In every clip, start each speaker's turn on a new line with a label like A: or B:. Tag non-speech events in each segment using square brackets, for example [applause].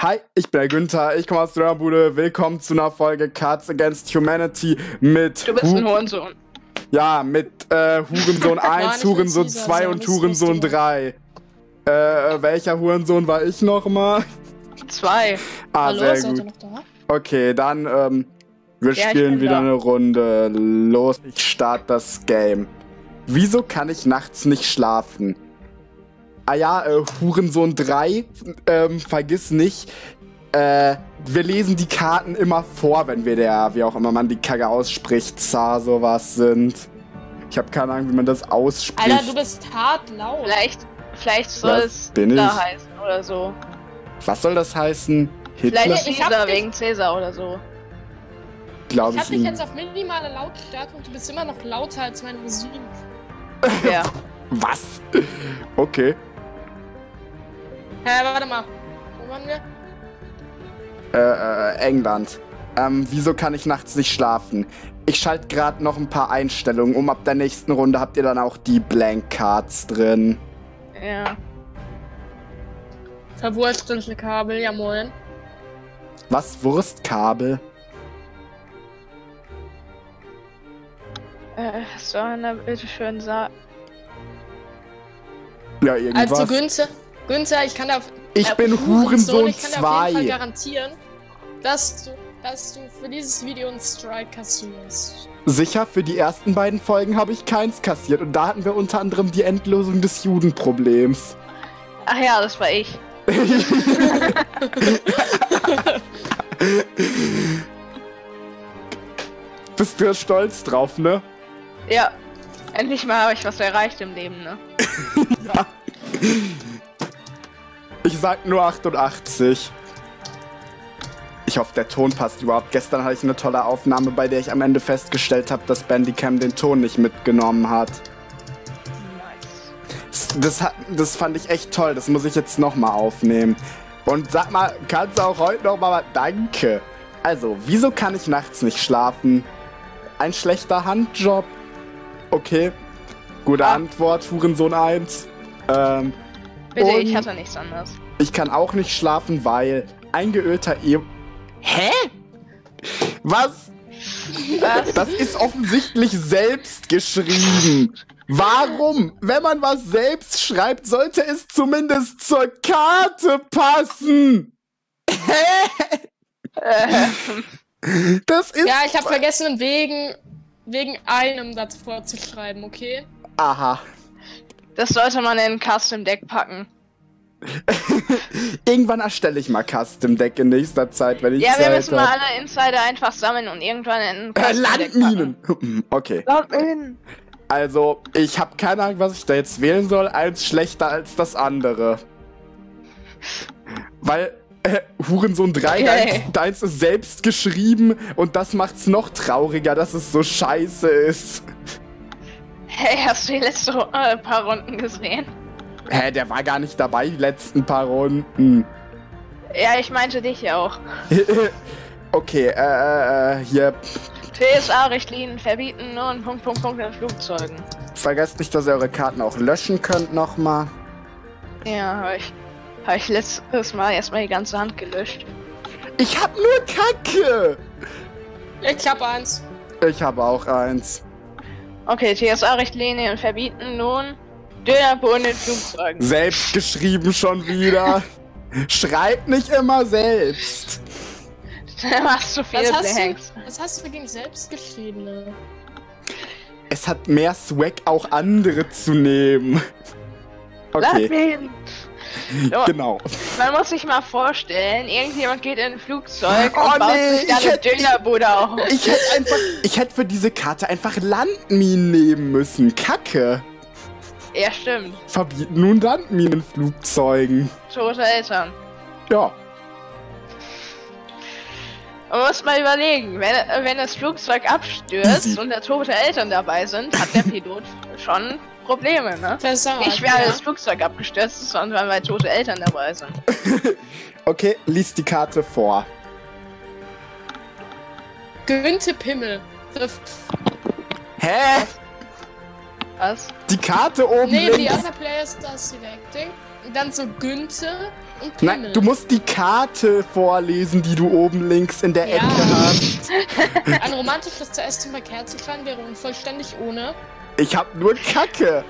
A: Hi, ich bin der Günther, ich komme aus Dörrbude. Willkommen zu einer Folge Cards Against Humanity mit.
B: Du bist
A: Hu
B: ein Hurensohn.
A: Ja, mit äh, Hurensohn [laughs] 1,
C: nicht
A: Hurensohn
C: präziser
A: 2
C: sein,
A: und Hurensohn
C: wusste
A: 3. Äh, welcher Hurensohn war ich nochmal?
B: Zwei.
A: Ah,
C: Hallo,
A: sehr
C: seid
A: gut.
C: ihr noch da?
A: Okay, dann, ähm, wir
B: Ja,
A: spielen wieder
B: da.
A: eine Runde. Los, ich starte das Game. Wieso kann ich nachts nicht schlafen? Ah ja, äh, Hurensohn 3, ähm, vergiss nicht, äh, wir lesen die Karten immer vor, wenn wir der, wie auch immer man die Kacke ausspricht, Zar sowas sind. Ich habe keine Ahnung, wie man das ausspricht.
C: Alter, du bist hart laut.
B: Vielleicht, vielleicht soll
A: Was
B: es
A: bin
B: Hitler
A: ich?
B: heißen oder so.
A: Was soll das heißen? Hitler?
B: Vielleicht
C: Ich
B: Caesar
C: dich-
B: wegen Cäsar oder so.
A: Glaube
C: Ich
A: ich,
C: hab dich
A: ihn.
C: jetzt auf minimale Lautstärke und du bist immer noch lauter als meine Musik.
B: Ja. [laughs]
A: Was? Okay.
C: Hä, warte mal. Wo waren wir?
A: Äh, äh, England. Ähm, wieso kann ich nachts nicht schlafen? Ich schalte gerade noch ein paar Einstellungen um. Ab der nächsten Runde habt ihr dann auch die Blank Cards drin.
B: ja.
C: Verwurstelte Kabel, ja moin.
A: Was? Wurstkabel?
B: Äh, so einer bitteschön sagen.
A: Ja, irgendwas.
C: Also Günther, Günther, ich kann dir auf
A: ich
C: äh,
A: bin Hurensohn
C: ich kann dir auf jeden Fall
A: 2.
C: garantieren, dass du, dass du für dieses Video einen Strike kassierst.
A: Sicher, für die ersten beiden Folgen habe ich keins kassiert. Und da hatten wir unter anderem die Endlösung des Judenproblems.
B: Ach ja, das war ich. [laughs]
A: Bist du stolz drauf, ne?
B: Ja. Endlich mal habe ich was erreicht im Leben, ne? [laughs] [laughs]
A: Ja. Ich sag nur 88. Ich hoffe, der Ton passt überhaupt. Gestern hatte ich eine tolle Aufnahme, bei der ich am Ende festgestellt habe, dass Bandicam den Ton nicht mitgenommen hat. Das, das fand ich echt toll. Das muss ich jetzt nochmal aufnehmen. Und sag mal, kannst du auch heute nochmal... Danke. Also, wieso kann ich nachts nicht schlafen? Ein schlechter Handjob? Okay. Gute
B: Ah.
A: Antwort, Hurensohn 1. Ähm,
B: Bitte,
A: Und-
B: ich hatte nichts anderes.
A: ich kann auch nicht schlafen, weil eingeölter E... Hä? Was?
B: Was?
A: Das ist offensichtlich selbst geschrieben. Warum? Wenn man was selbst schreibt, sollte es zumindest zur Karte passen. Hä?
B: äh,
A: Das ist.
C: Ja, ich habe vergessen, wegen, wegen einem davor zu schreiben, okay?
A: Aha.
B: Das sollte man in ein Custom Deck packen. [laughs]
A: Irgendwann erstelle ich mal Custom Deck in nächster Zeit, wenn ich
B: Ja, wir
A: Zeit
B: müssen mal
A: hab.
B: alle Insider einfach sammeln und irgendwann in ein
A: Äh,
B: Custom Deck
A: Landminen. [laughs] Okay.
B: packen. Landminen.
A: Also, ich habe keine Ahnung, was ich da jetzt wählen soll. Eins schlechter als das andere. Weil äh, Hurensohn 3,
B: Yay.
A: deins, deins ist selbst geschrieben und das macht's noch trauriger, dass es so scheiße ist.
B: Hey, hast du die letzte Ru- äh, paar Runden gesehen?
A: Hä, der war gar nicht dabei, die letzten paar Runden.
B: Ja, ich meinte dich auch. [laughs]
A: okay, äh, äh, hier,
B: TSA-Richtlinien verbieten nur einen Punkt, Punkt, Punkt in Flugzeugen.
A: vergesst nicht, dass ihr eure Karten auch löschen könnt nochmal.
B: Ja, habe ich, hab ich letztes Mal erstmal die ganze Hand gelöscht.
A: Ich hab nur Kacke!
C: Ich hab eins.
A: Ich habe auch eins.
B: Okay, TSA-Richtlinien verbieten nun Dönerbohnen in Flugzeugen.
A: Selbst geschrieben schon wieder. Schreibt nicht immer selbst.
B: Da [laughs] machst du viele
C: Was hast, du, was hast du gegen Selbstgeschriebene?
A: Es hat mehr Swag, auch andere zu nehmen. Okay,
B: Landminen. So,
A: genau.
B: man muss sich mal vorstellen, irgendjemand geht in ein Flugzeug
A: Oh,
B: und baut
A: nee,
B: sich da
A: ich
B: eine
A: hätte-
B: Dönerbude auf.
A: Ich hätte einfach, ich hätte für diese Karte einfach Landminen nehmen müssen. Kacke.
B: Ja, stimmt.
A: Verbieten nun Landminen in Flugzeugen.
B: Tote Eltern.
A: Ja.
B: Man muss mal überlegen, wenn, wenn das Flugzeug abstürzt
A: Easy.
B: und da tote Eltern dabei sind, hat der Pilot schon Probleme, ne?
C: Versagt.
B: Nicht, weil
C: ja.
B: das Flugzeug abgestürzt sondern weil tote Eltern dabei sind. [laughs]
A: Okay, lies die Karte vor.
C: Günther Pimmel. trifft-
A: Hä?
B: Was?
A: Die Karte oben
C: Nee,
A: links.
C: other players are selecting. dann so Günther und Pimmel.
A: Nein, du musst die Karte vorlesen, die du oben links in der
C: Ja.
A: Ecke hast.
C: Ein romantisches Zuessen bei Kerzenschein wäre unvollständig ohne.
A: Ich hab nur Kacke.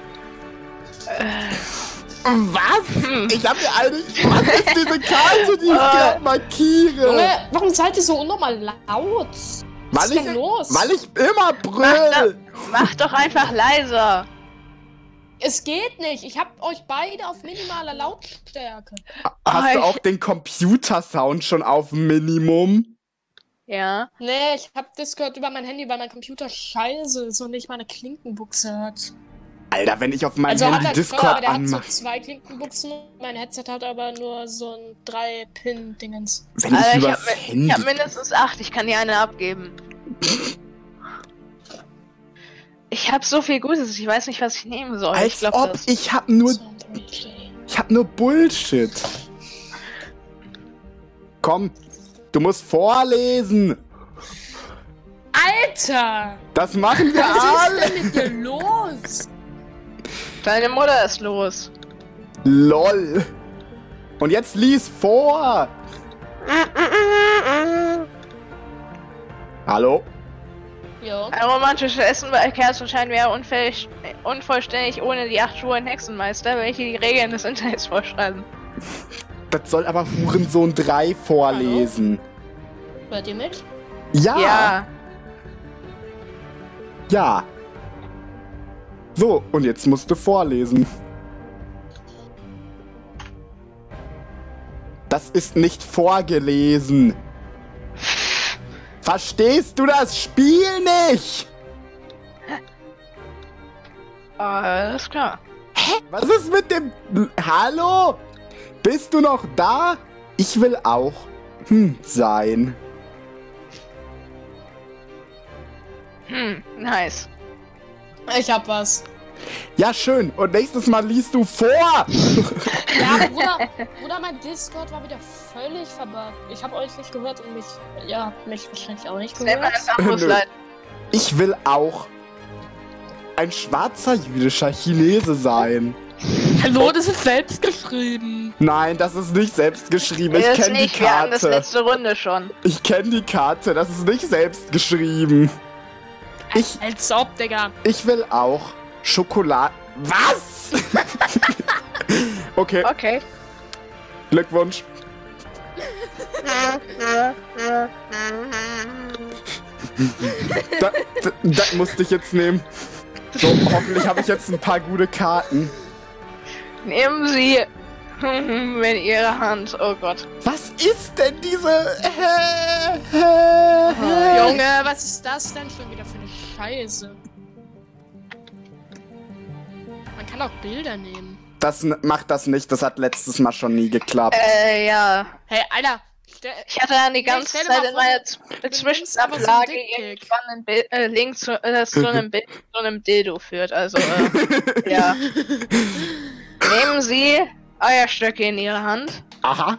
A: Was? Ich hab mir eigentlich. Was ist diese Karte, die ich gerade markiere?
C: Junge, warum seid ihr so unnormal laut? Was
A: Weil
C: ist
A: ich,
C: denn los?
A: weil ich immer brüll.
B: Mach doch einfach leiser.
C: Es geht nicht. Ich hab euch beide auf minimaler Lautstärke.
A: Hast du
B: ich-
A: auch den Computersound schon auf Minimum?
B: Ja.
C: Nee, ich hab Discord über mein Handy, weil mein Computer scheiße ist und nicht meine Klinkenbuchse hat.
A: Alter, wenn ich auf meinem
C: also
A: Handy
C: hat er
A: Discord
C: zwar, aber der hat so
A: anmache.
C: zwei Klinkenbuchsen. Mein Headset hat aber nur so ein 3-Pin-Dingens.
A: Wenn ich
B: Also ich
A: übers
B: hab,
A: Handy.
B: ich hab mindestens acht. Ich kann dir eine abgeben. Ich hab so viel Gutes. Ich weiß nicht, was ich nehmen soll. ich
A: als
B: glaub,
A: ob
B: das.
A: ich hab nur. Ich hab nur Bullshit. Komm, du musst vorlesen.
C: Alter!
A: Das machen wir
C: Was ist
A: alle.
C: denn mit dir los?
B: Deine Mutter ist los.
A: LOL. Und jetzt lies vor. Hallo?
C: Jo.
B: Ein romantisches Essen bei Kerzenschein wäre unfähig, unvollständig ohne die acht Schuhe Hexenmeister, welche die Regeln des Internets vorschreiben.
A: Das soll aber Hurensohn 3 vorlesen.
C: Hört ihr mich?
A: Ja.
B: Ja.
A: Ja. So, und jetzt musst du vorlesen. Das ist nicht vorgelesen. Verstehst du das Spiel nicht?
B: Alles klar.
A: Was ist mit dem... Hallo? Bist du noch da? Ich will auch hm sein.
B: Hm, nice.
C: Ich hab was.
A: Ja, schön. Und nächstes Mal liest du vor. [laughs]
C: Ja, Bruder, [laughs] Bruder, mein Discord war wieder völlig verbuggt. Ich hab euch nicht gehört und mich, ja, mich wahrscheinlich auch nicht gehört.
B: leid.
A: Ich will auch ein schwarzer jüdischer Chinese sein.
C: Hallo, das ist selbst geschrieben.
A: Nein, das ist nicht selbst geschrieben. Ich kenne die
B: nicht, wir hatten das
A: Karte.
B: letzte Runde schon.
A: Ich kenne die Karte. Das ist nicht selbst geschrieben. Ich,
C: Als ob, Digga.
A: ich will auch Schokolade. Was? [laughs] okay,
B: Okay.
A: Glückwunsch. Da, da, das musste ich jetzt nehmen. So, hoffentlich habe ich jetzt ein paar gute Karten.
B: Nehmen Sie [laughs] mit Ihrer Hand. Oh Gott.
A: Was ist denn diese... Hä?
C: Junge, was ist das denn schon wieder für eine Scheiße? Man kann auch Bilder nehmen.
A: Das n- macht das nicht. Das hat letztes Mal schon nie geklappt.
B: Äh, ja.
C: Hey, Alter.
B: Ich hatte dann die ganze
C: mal
B: Zeit in meiner Zwischenablage irgendwann einen Bild, äh, Link zu, äh, zu einem Bild [laughs] zu einem Dildo führt. Also, äh, [laughs] ja. Nehmen Sie Eierstöcke in Ihre Hand.
A: Aha.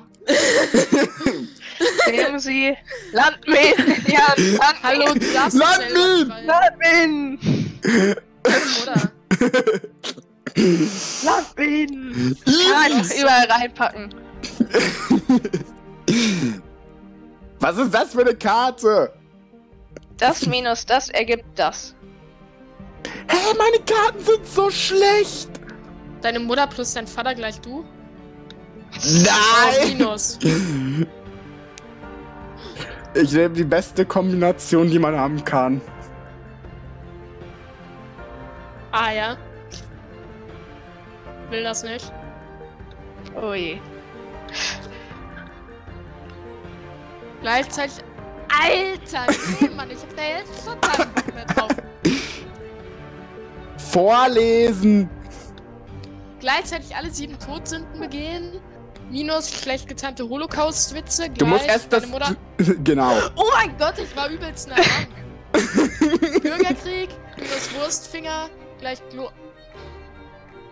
B: Nehmen Sie Landmähen in die Hand. Landmähen.
C: Hallo,
A: Landmin!
B: Landmähen.
C: Oder?
B: Landmähen. Kann einfach überall reinpacken.
A: Was ist das für eine Karte?
B: Das minus das ergibt das.
A: Hä, meine Karten sind so schlecht.
C: Deine Mutter plus dein Vater gleich du?
A: Nein!
C: minus.
A: Ich nehme die beste Kombination, die man haben kann.
C: Ah ja. Will das nicht.
B: Oh je.
C: Gleichzeitig. Alter, nee, Mann, ich hab da jetzt schon keinen Bock mehr drauf.
A: Vorlesen.
C: Gleichzeitig alle sieben Todsünden begehen. Minus schlecht getimte Holocaust-Witze.
A: Du musst erst das...
C: Mutter. [laughs]
A: genau.
C: Oh mein Gott, ich war übelst nah. [laughs] Bürgerkrieg, minus Wurstfinger, gleich Glo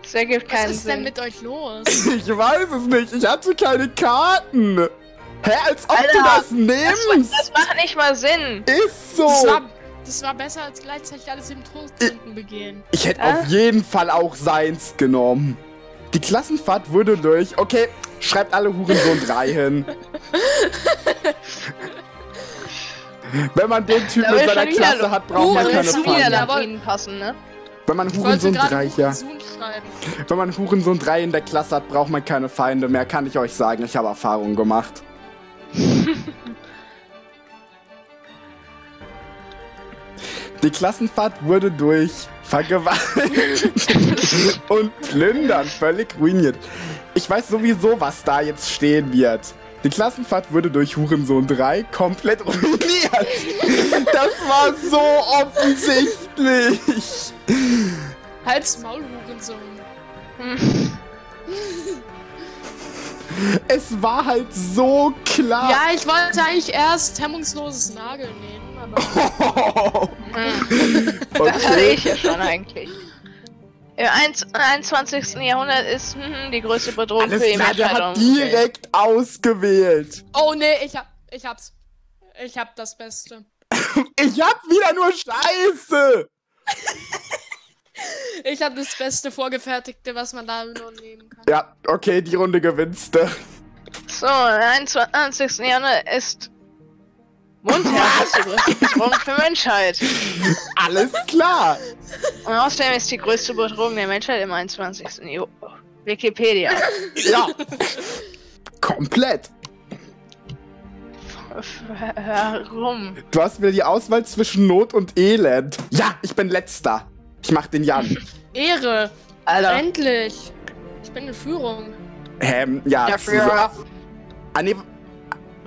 B: Das ergibt
C: Was
B: keinen
C: ist denn
B: Sinn.
C: mit euch los? [laughs]
A: Ich weiß es nicht. Ich hatte keine Karten. Hä, als ob du
B: Alter,
A: das
B: das,
A: nimmst.
B: das macht nicht mal Sinn.
A: Ist so.
C: Das war, das war besser als gleichzeitig alle sieben Todsünden begehen.
A: Ich hätte
B: Äh?
A: auf jeden Fall auch seins genommen. Die Klassenfahrt wurde durch. Okay, schreibt alle Hurensohn 3 [laughs] hin. Wenn man den Typ
B: Da
A: in seiner Klasse hat, braucht man keine
B: ihnen passen, ne?
A: Wenn man Hurensohn
C: gerade
A: 3, ja. Wenn man Hurensohn 3 in der Klasse hat, braucht man keine Feinde mehr, kann ich euch sagen. Ich habe Erfahrung gemacht. [laughs] Die Klassenfahrt wurde durch Vergewaltigung [laughs] und Plündern völlig ruiniert. Ich weiß sowieso, was da jetzt stehen wird. Die Klassenfahrt wurde durch Hurensohn 3 komplett [laughs] ruiniert. Das war so offensichtlich.
C: Halt's Maul, Hurensohn.
A: Es war halt so klar.
C: Ja, ich wollte eigentlich erst hemmungsloses Nagel nehmen, [laughs] aber.
B: Das hatte
A: okay.
B: ich ja schon eigentlich. Im 1 21. Jahrhundert ist hm, die größte Bedrohung
A: Alles
B: für die
A: klar, der hat direkt ausgewählt.
C: Oh nee, ich hab. Ich hab's. Ich hab das Beste. [laughs]
A: Ich hab wieder nur Scheiße. [laughs]
C: Ich hab das Beste Vorgefertigte, was man da nur nehmen kann.
A: Ja, okay, die Runde gewinnst du.
B: So, im 21. Jahrhundert ist Größte Bedrohung für Menschheit.
A: Alles klar.
B: Und außerdem ist die größte Bedrohung der Menschheit im 21. Jo Wikipedia.
A: Ja. Komplett.
B: Warum?
A: Du hast wieder die Auswahl zwischen Not und Elend. Ja, ich bin letzter. Ich mach den Jan.
C: Ehre!
B: Alter.
C: Endlich! Ich bin in Führung.
A: Ähm, ja.
B: Dafür.
A: Ah, nee,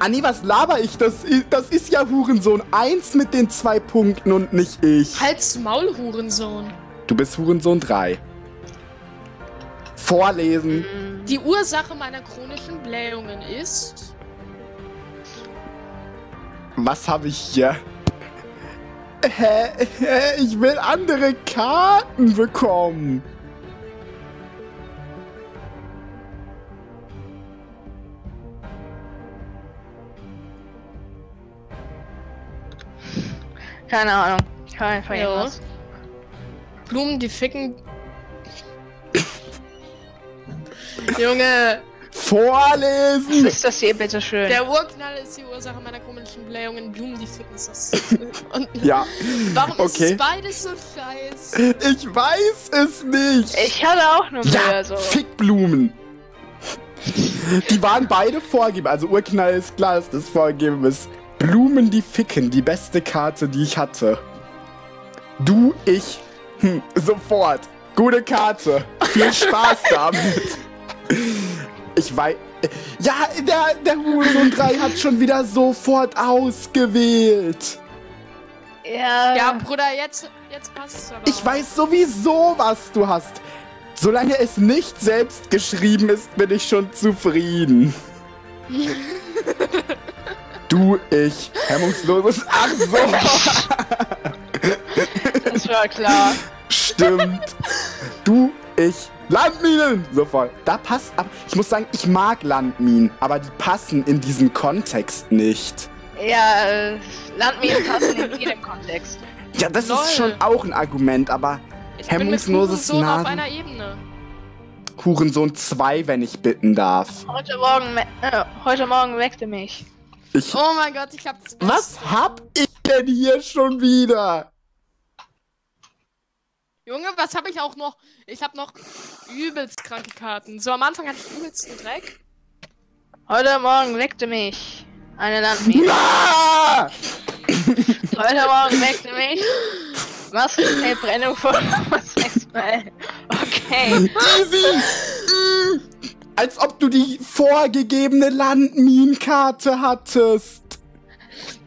A: ah, nee, was laber ich? Das, das ist ja Hurensohn 1 mit den zwei Punkten und nicht ich.
C: Halt's Maul, Hurensohn.
A: Du bist Hurensohn 3. Vorlesen.
C: Die Ursache meiner chronischen Blähungen ist.
A: Was habe ich hier? Hä? Hä? Ich will andere Karten bekommen.
B: Keine Ahnung. Kann einfach
C: Ja.
B: irgendwas.
C: Blumen, die ficken. Junge,
B: Was
A: Vorlesen.
B: ist das hier, bitteschön?
C: der Urknall ist die Ursache meiner chronischen Blähungen. Blumen, die ficken ist das. [laughs] Und
A: Ja,
C: warum
A: okay.
C: ist es beides so scheiße?
A: ich weiß es nicht.
B: Ich hatte auch nur
A: ja,
B: so.
A: Fickblumen. Die waren beide vorgegeben. Also Urknall ist klar, dass das vorgegeben ist. Blumen, die ficken. Die beste Karte, die ich hatte. Du, ich, hm, sofort. Gute Karte. Viel Spaß [laughs] damit. Ich weiß. Ja, der, der Hurensohn 3 hat schon wieder sofort ausgewählt.
B: Ja.
C: Ja, Bruder, jetzt, jetzt passt es aber.
A: Ich weiß sowieso, was du hast. Solange es nicht selbst geschrieben ist, bin ich schon zufrieden. [laughs] du, ich, hemmungsloses. Ach so,
B: Das war klar.
A: stimmt. Du, ich, Landminen. Sofort. Da passt. Aber ich muss sagen, ich mag Landminen, aber die passen in diesen Kontext nicht.
B: Ja, äh, Landminen passen in jedem Kontext.
A: Ja, das
C: Lol.
A: ist schon auch ein Argument, aber
C: ich bin mit
A: hemmungsloses
C: Hurensohn auf einer Ebene.
A: Hurensohn 2, wenn ich bitten darf.
B: Heute Morgen, äh, heute Morgen weckte mich.
A: Ich
C: Oh mein Gott, ich hab das Beste.
A: Was hab ich denn hier schon wieder?
C: Junge, was habe ich auch noch? Ich habe noch übelst kranke Karten. So, am Anfang hatte ich übelsten Dreck.
B: Heute Morgen weckte mich eine Landmine.
A: Ah! [laughs]
B: Heute Morgen weckte mich Massenverbrennung von [laughs] Homosexuellen. Okay.
A: Easy! [laughs] Als ob du die vorgegebene Landminenkarte hattest.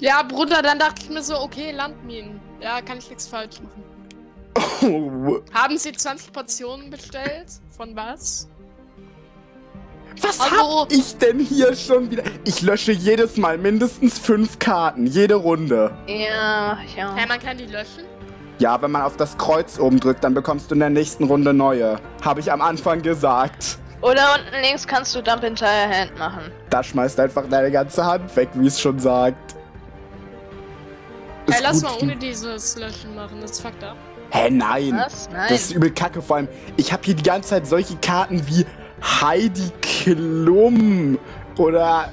C: Ja, Bruder, dann dachte ich mir so, okay, Landminen. Ja, kann ich nichts falsch machen.
A: Oh,
C: Haben Sie 20 Portionen bestellt? Von was?
A: was
C: Hallo?
A: hab ich denn hier schon wieder? Ich lösche jedes Mal mindestens fünf Karten, jede Runde.
B: Ja, ja.
C: Hä, man kann die löschen?
A: Ja, wenn man auf das Kreuz oben drückt, dann bekommst du in der nächsten Runde neue. Habe ich am Anfang gesagt.
B: Oder unten links kannst du Dump Entire Hand machen.
A: Da schmeißt einfach deine ganze Hand weg, wie es schon sagt.
C: Hey, lass mal ohne dieses Löschen machen, das fuckt ab.
A: Hä, nein.
B: Was? Nein.
A: Das ist übel kacke. Vor allem, ich habe hier die ganze Zeit solche Karten wie Heidi Klum oder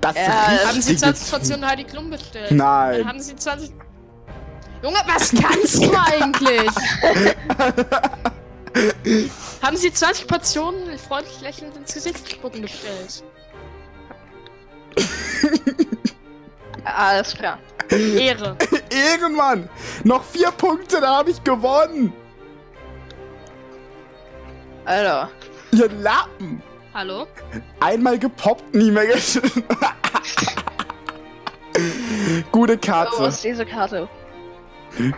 A: das
B: Ja,
C: Haben Sie
A: richtige
C: 20 Portionen Heidi Klum bestellt?
A: Nein.
C: Dann haben Sie 20. Junge, was kannst du [laughs] eigentlich? [laughs] haben Sie 20 Portionen freundlich lächelnd ins Gesicht spucken bestellt? [laughs]
B: Alles klar.
C: Ehre. [laughs]
A: Irgendwann! Noch vier Punkte, da habe ich gewonnen!
B: Alter.
A: Ihr Lappen!
C: Hallo?
A: Einmal gepoppt, nie mehr geschnitten. [laughs] Gute
B: Oh,
A: Karte.
B: was ist diese Karte?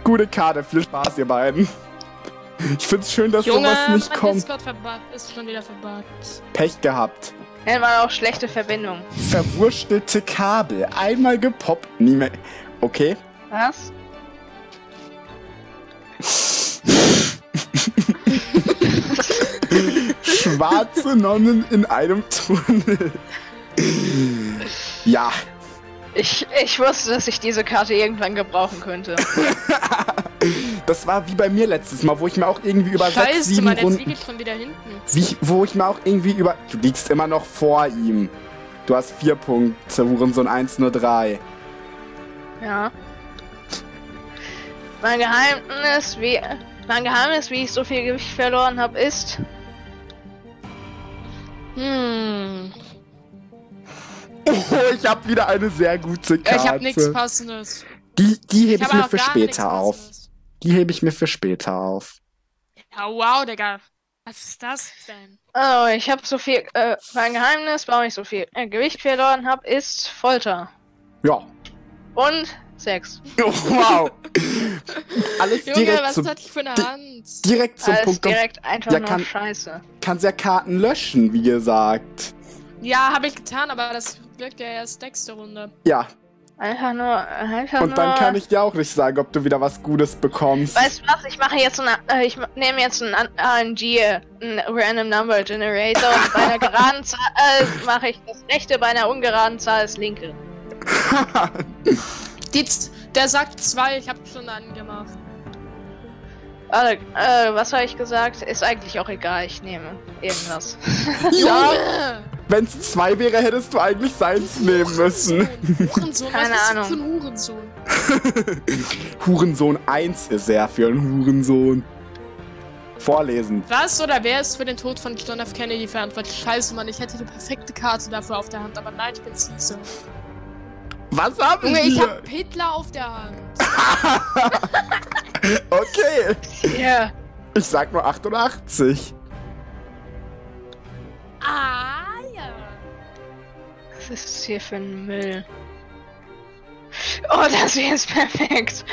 A: Gute Karte. Viel Spaß, ihr beiden. Ich find's schön, dass
C: Junge,
A: sowas nicht kommt.
C: Discord verbuggt, ist schon wieder verbuggt.
A: Pech gehabt.
B: Nennt man auch schlechte Verbindung.
A: Verwurstelte Kabel. Einmal gepoppt, nie mehr. Okay.
B: Was?
A: Schwarze Nonnen in einem Tunnel. Ja,
B: Ich, ich wusste, dass ich diese Karte irgendwann gebrauchen könnte. [laughs]
A: das war wie bei mir letztes Mal, wo ich mir auch irgendwie über sechs,
C: Scheiße,
A: sieben
C: Mann, jetzt
A: Runden...
C: ich schon wieder hinten.
A: Wie, wo ich mir auch irgendwie über... Du liegst immer noch vor ihm. Du hast vier Punkte, Hurensohn 1 nur drei.
B: Ja. Mein Geheimnis, wie mein Geheimnis, wie ich so viel Gewicht verloren habe, ist
C: Hm.
A: Oh, ich habe wieder eine sehr gute Karte.
C: Ich hab nichts passendes.
A: Die, die hebe ich,
C: hab
A: mir für später auf.
C: Passendes.
A: Die hebe ich mir für später auf.
C: Ja, wow, Digga. Was ist das denn?
B: Oh, ich habe so viel. Äh, mein Geheimnis, warum ich so viel äh, Gewicht verloren habe, ist Folter.
A: Ja.
B: Und Sex. [laughs]
A: Oh, wow. Alles
C: Junge,
A: direkt
C: was
A: zum,
C: hat ich für eine Hand?
A: direkt zum
B: Alles
A: Punkt.
B: direkt einfach
A: Ja,
B: nur
A: kann-
B: Scheiße.
A: Kannst ja Karten löschen, wie gesagt.
C: Ja, habe ich getan, aber das wirkt ja erst nächste Runde.
A: Ja,
B: Einfach nur. Einfach
A: und
B: nur.
A: dann kann ich dir auch nicht sagen, ob du wieder was Gutes bekommst.
B: Weißt du was? Ich mache jetzt eine. Äh, ich nehme jetzt einen RNG, einen Random Number Generator und bei einer [laughs] geraden Zahl äh, mache ich das rechte, bei einer ungeraden Zahl das linke. [laughs]
C: Die, der sagt zwei, ich habe schon angemacht.
B: Warte, äh, was habe ich gesagt? Ist eigentlich auch egal, ich nehme irgendwas.
A: ja,
C: Junge! [laughs]
A: wenn es zwei wäre, hättest du eigentlich seins nehmen müssen.
C: Hurensohn,
B: Keine
C: was
B: Ahnung.
C: ist das für ein Hurensohn? [laughs]
A: Hurensohn 1 ist er für einen Hurensohn. Vorlesen.
C: Was oder wer ist für den Tod von John F. Kennedy verantwortlich? Scheiße, Mann, ich hätte die perfekte Karte dafür auf der Hand, aber nein, ich bin Caesar.
A: Was haben
C: Junge, ich
A: wir?
C: hab Hitler auf der Hand. [laughs]
A: Okay.
B: Ja.
A: Ich sag nur 88.
B: Was ist das hier für ein Müll? Oh, das hier ist perfekt.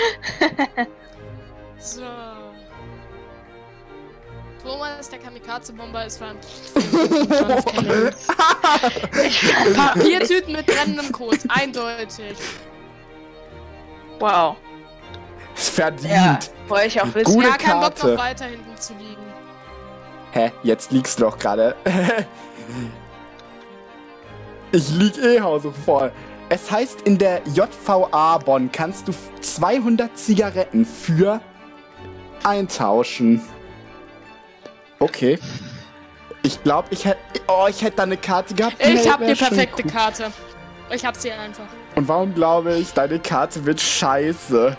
C: So. Thomas, der Kamikaze-Bomber, ist verantwortlich.
B: Ich
C: Papiertüten mit brennendem Kot, eindeutig.
B: Wow.
A: Verdient.
B: Ja, wollte ich auch wissen.
A: Gute
C: ja, kein Bock
A: Karte.
C: noch weiter hinten zu liegen.
A: Hä? Jetzt liegst du doch gerade. [laughs] ich lieg eh hause voll. Es heißt, in der JVA Bonn kannst du 200 Zigaretten für eintauschen. Okay. Ich glaube, ich hätte. Oh, ich hätte da eine Karte gehabt.
C: Ich
A: Nee,
C: hab
A: wär
C: die perfekte
A: cool.
C: Karte. Ich hab sie einfach.
A: Und warum glaube ich, deine Karte wird scheiße?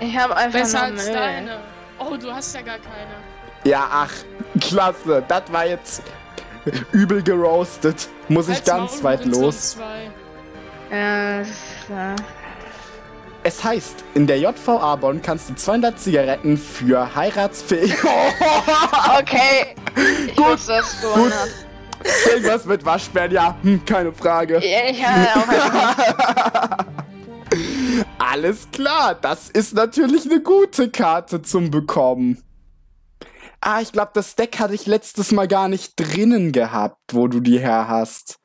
B: Ich habe einfach
C: Besser als
B: Müll.
C: deine. Oh, du hast ja gar keine.
A: Ja, ach, klasse. Das war jetzt [laughs] übel geroastet. Muss ich ganz weit los.
B: Äh, so.
A: Es heißt, in der JVA Bonn kannst du 200 Zigaretten für heiratsfähig. [laughs]
B: Okay. Ich
A: Gut,
B: wusste, dass hat.
A: Irgendwas mit Waschbären, ja, hm, keine Frage.
B: Ja, einfach [laughs]
A: Alles klar, das ist natürlich eine gute Karte zum Bekommen. Ah, ich glaube, das Deck hatte ich letztes Mal gar nicht drinnen gehabt, wo du die her hast.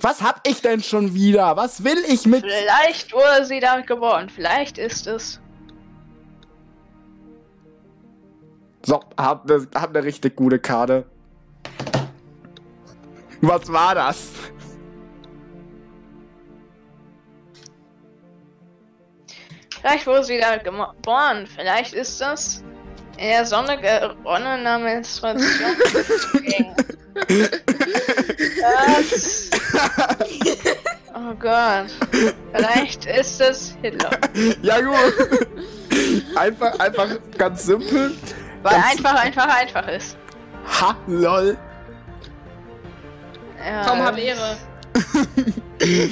A: Was hab ich denn schon wieder? Was will ich mit...
B: Vielleicht wurde sie damit geboren. Vielleicht ist es.
A: So, hab ne, hab ne richtig gute Karte. Was war das?
B: Vielleicht wurde sie da geboren. Vielleicht ist das der Sonne geronnene Menstruation. das. [laughs] Oh Gott. Vielleicht ist es Hitler.
A: Ja gut. Einfach, einfach ganz simpel.
B: Weil
A: Ganz-
B: einfach, einfach, einfach ist.
A: Ha, lol.
B: Ja,
C: Komm, hab Ehre. [laughs]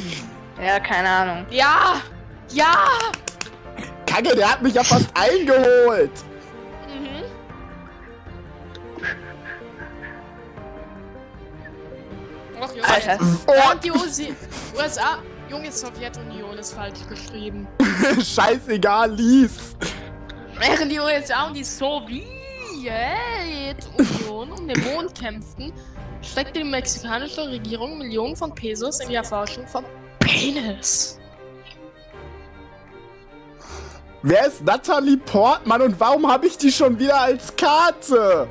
B: Ja, keine Ahnung.
C: Ja! Ja!
A: Kacke, der hat mich ja fast eingeholt.
C: Och, Junge.
B: Alter.
C: Ja,
A: Oh,
C: und die USA, USA, Junge, Sowjetunion ist falsch geschrieben. [laughs]
A: scheißegal, lies.
C: Während die USA und die Sowjetunion um den Mond kämpften, steckte die mexikanische Regierung Millionen von Pesos in die Erforschung von Penis.
A: Wer ist Natalie Portman und warum habe ich die schon wieder als Karte?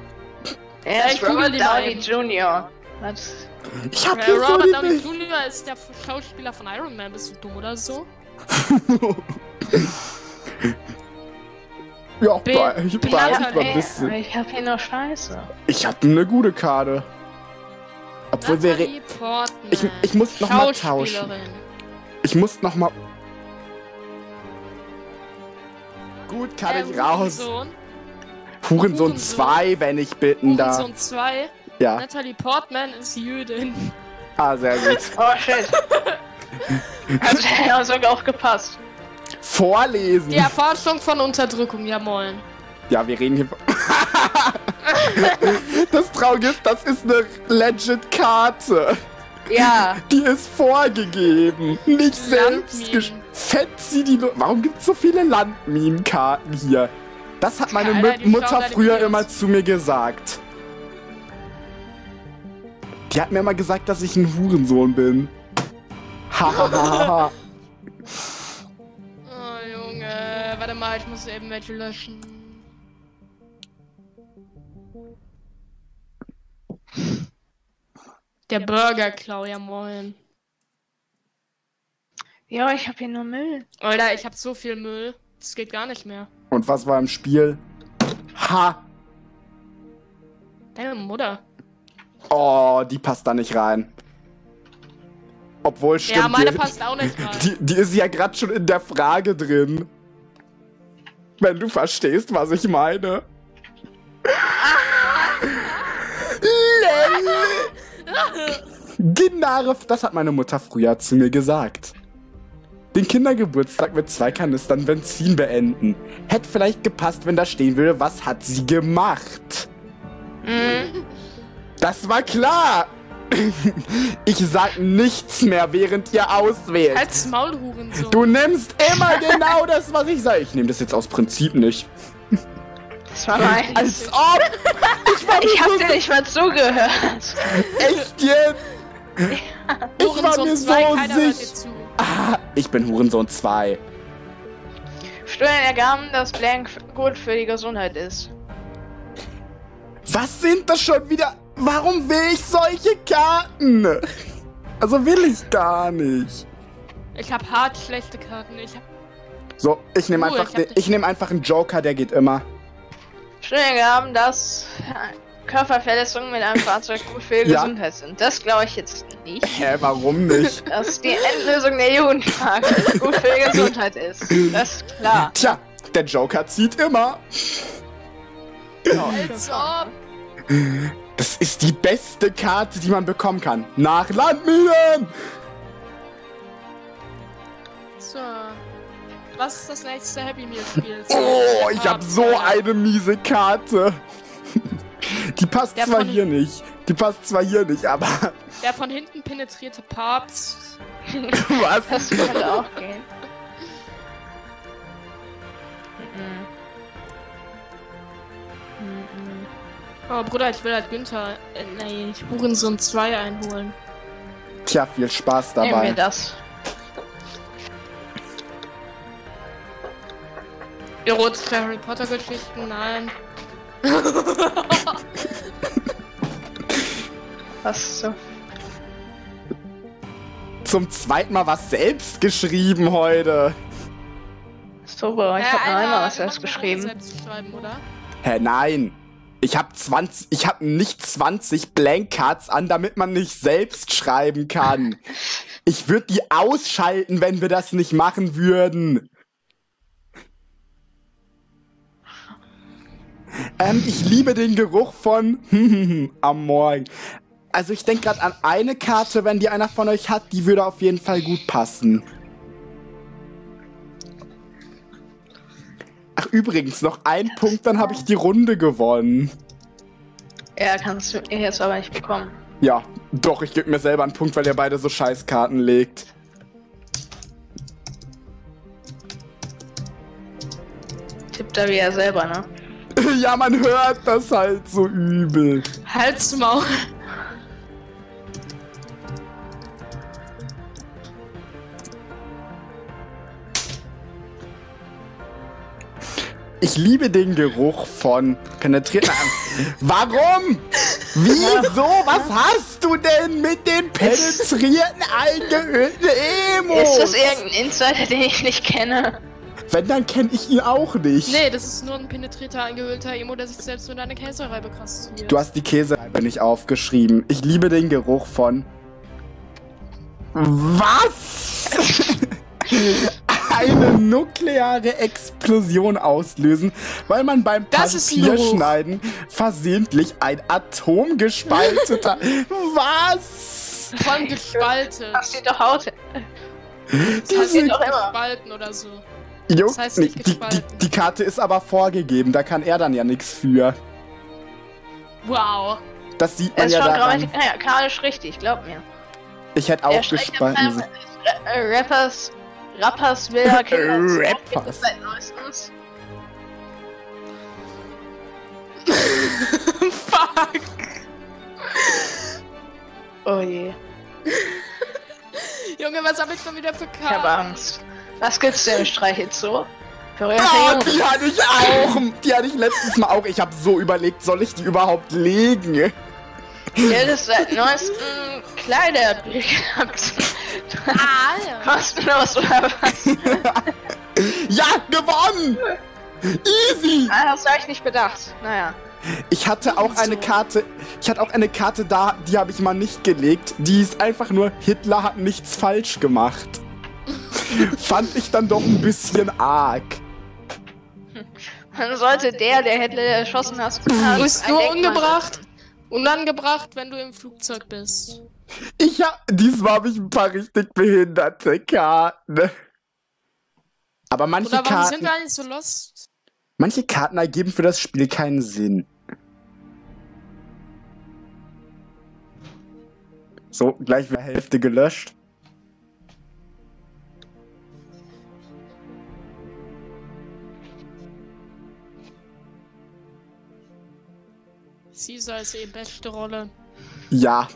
B: Er
C: ich
B: ist Robert
C: die
B: Downey Jr. Was?
A: Ich habe
C: Äh,
A: hier so
C: Robert Downey Jr. ist der Schauspieler von Iron Man. Bist du dumm oder so? [laughs]
A: Ja,
C: Be-
A: bei, ich
C: be-
A: behalte
C: Natalie-
A: mal ein bisschen.
B: ich hab hier nur Scheiße.
A: Ich habe eine gute Karte. Obwohl wir. Ich, ich muss noch mal tauschen. Ich muss noch mal. Gut, kann
C: Äh,
A: ich raus.
C: Hurensohn.
A: Hurensohn
C: Hurensohn.
A: 2, wenn ich bitten darf.
C: Hurensohn 2.
A: Ja,
C: Natalie Portman ist Jüdin.
A: ah, sehr gut. [laughs]
B: Oh shit. Hat ja sogar auch gepasst.
A: Vorlesen.
C: Die Erforschung von Unterdrückung, ja moin.
A: Ja, wir reden hier. [laughs] das Traurige ist, das ist eine legit Karte.
B: Ja.
A: Die ist vorgegeben. Nicht selbst. Sie die. Lu- Warum gibt es so viele Landminenkarten hier? Das hat meine
C: Alter,
A: Mutter früher immer zu mir gesagt. Die hat mir immer gesagt, dass ich ein Hurensohn bin. Hahaha. [laughs]
C: Oh Junge, warte mal, ich muss eben welche löschen. Der Burgerklau, ja moin.
B: Ja, ich hab hier nur Müll.
C: Alter, ich hab so viel Müll. Das geht gar nicht mehr.
A: Und was war im Spiel? Ha!
C: Deine Mutter.
A: Oh, die passt da nicht rein. Obwohl, stimmt.
C: ja, meine
A: die,
C: passt auch nicht rein.
A: die, die ist ja gerade schon in der Frage drin. Wenn du verstehst, was ich meine. Ginaref, das hat meine Mutter früher zu mir gesagt. Den Kindergeburtstag mit zwei Kanistern Benzin beenden. Hätte vielleicht gepasst, wenn da stehen würde, was hat sie gemacht?
B: Mhm.
A: Das war klar. [laughs] Ich sag nichts mehr, während ihr auswählt.
C: Als Maulhuren so.
A: Du nimmst immer [laughs] genau das, was ich sage. Ich nehme das jetzt aus Prinzip nicht.
B: Das war mein.
A: Als ob! Ich war [laughs]
B: Ich hab
A: mir
B: dir nicht mal zugehört.
A: so echt jetzt! Ich war mir so sicher.
C: zu.
A: Ah, ich bin Hurensohn 2.
B: Studien ergaben, dass Blank gut für die Gesundheit ist.
A: Was sind das schon wieder? Warum will ich solche Karten? Also will ich gar nicht.
C: Ich hab hart schlechte Karten. Ich hab.
A: So, ich nehme
C: Cool,
A: einfach,
C: ich
A: ich nehm einfach einen Joker, der geht immer.
B: Studien ergaben, dass Körperverletzungen mit einem Fahrzeug gut für die
A: Ja.
B: Gesundheit sind. Das glaube ich jetzt nicht.
A: Hä, warum nicht? [laughs]
B: Dass die Endlösung der Jugendfrage gut für die Gesundheit ist. Das ist klar.
A: Tja, der Joker zieht immer.
C: Als [laughs] ob.
A: Das ist die beste Karte, die man bekommen kann. Nach Landminen!
C: So. Was ist das nächste Happy Meal Spiel?
A: Oh, ich hab so eine miese Karte. Die passt
C: Der
A: zwar
C: von-
A: hier nicht. Die passt zwar hier nicht, aber [laughs]
C: Der von hinten penetrierte Papst.
A: was?
B: Das würde auch gehen. Mhm. Mhm.
C: Oh, Bruder, ich will halt Günther. Äh, nee, ich Hurensohn 2 einholen.
A: Tja, viel Spaß
B: Nehmen wir
A: dabei.
B: das.
C: Erotische Harry Potter Geschichten, nein. [laughs]
B: Was so?
A: Zum zweiten Mal was selbst geschrieben heute.
B: Super, ich
C: Äh,
B: habe noch
C: einer-
B: einmal was selbst geschrieben.
C: Selbst schreiben, oder?
A: Hä, nein. Ich hab 20, ich hab nicht 20 Blankcards an, damit man nicht selbst schreiben kann. Ich würde die ausschalten, wenn wir das nicht machen würden. Ähm, ich liebe den Geruch von [laughs] am Morgen. Also ich denke gerade an eine Karte, wenn die einer von euch hat, die würde auf jeden Fall gut passen. Ach übrigens, noch ein Punkt, dann habe ich die Runde gewonnen.
B: Ja, kannst du jetzt aber nicht bekommen.
A: Ja, doch, ich gebe mir selber einen Punkt, weil ihr beide so Scheißkarten legt.
B: Tippt er wie er selber, ne? [laughs]
A: ja, man hört das halt so übel.
C: Halt's Maul.
A: Ich liebe den Geruch von penetrierten Armen. [laughs] Warum? Wieso? Was hast du denn mit den penetrierten eingehüllten Emos?
B: Ist das irgendein Insider, den ich nicht kenne?
A: Wenn, dann kenne ich ihn auch nicht.
C: Nee, das ist nur ein penetrierter, eingehüllter Emo, der sich selbst mit einer Käsereibe kastriert.
A: Du hast die Käsereibe nicht aufgeschrieben. Ich liebe den Geruch von. [laughs] Was? [laughs] Eine nukleare Explosion auslösen, weil man beim
C: Das.
A: Papierschneiden versehentlich ein Atom gespaltet hat. [laughs] Was?
C: Voll gespalten.
B: Das sieht doch aus.
A: Die
B: passiert
A: sind-
B: doch immer.
C: Gespalten oder so.
A: Juck,
C: Das heißt nicht
A: die, die,
C: gespalten.
A: die Karte ist aber vorgegeben, da kann er dann ja nichts für.
C: Wow.
A: Das sieht
B: Er
A: man
B: ist
A: ja
B: schon
A: daran.
B: grammatikalisch richtig, glaub mir.
A: Ich hätte auch gespalten.
B: äh, Rappers, Rappers Wilder Kinder. [laughs]
A: Rappers.
B: Seit neuestens. [laughs]
C: Fuck.
B: Oh je. [laughs]
C: Junge, was hab ich schon wieder für
B: Ich habe
C: Karten?
B: Angst. Was gibt's denn im Streichelzoo? Für
A: Oh,
B: Junge.
A: die hatte ich auch. Die hatte ich letztes Mal auch. Ich habe so überlegt, soll ich die überhaupt legen?
B: Geld ist seit neuestem Kleiderbrief gehabt.
C: Ah, ja.
B: Kostenlos oder was? [laughs]
A: Ja, gewonnen! Easy!
B: Ah, das habe ich nicht bedacht. Naja.
A: Ich hatte auch eine. Karte. Ich hatte auch eine Karte da, die habe ich mal nicht gelegt. Die ist einfach nur Hitler hat nichts falsch gemacht. [laughs] Fand ich dann doch ein bisschen arg.
B: Dann sollte der, der Hitler erschossen hat,
C: Du bist nur ungebracht. Unangebracht, wenn du im Flugzeug bist.
A: Ich hab, diesmal habe ich ein paar richtig behinderte Karten. Aber manche
C: Oder warum sind
A: Karten,
C: wir eigentlich so lost?
A: manche Karten ergeben für das Spiel keinen Sinn. So, gleich wäre Hälfte gelöscht.
C: Caesar ist eh beste Rolle.
A: Ja,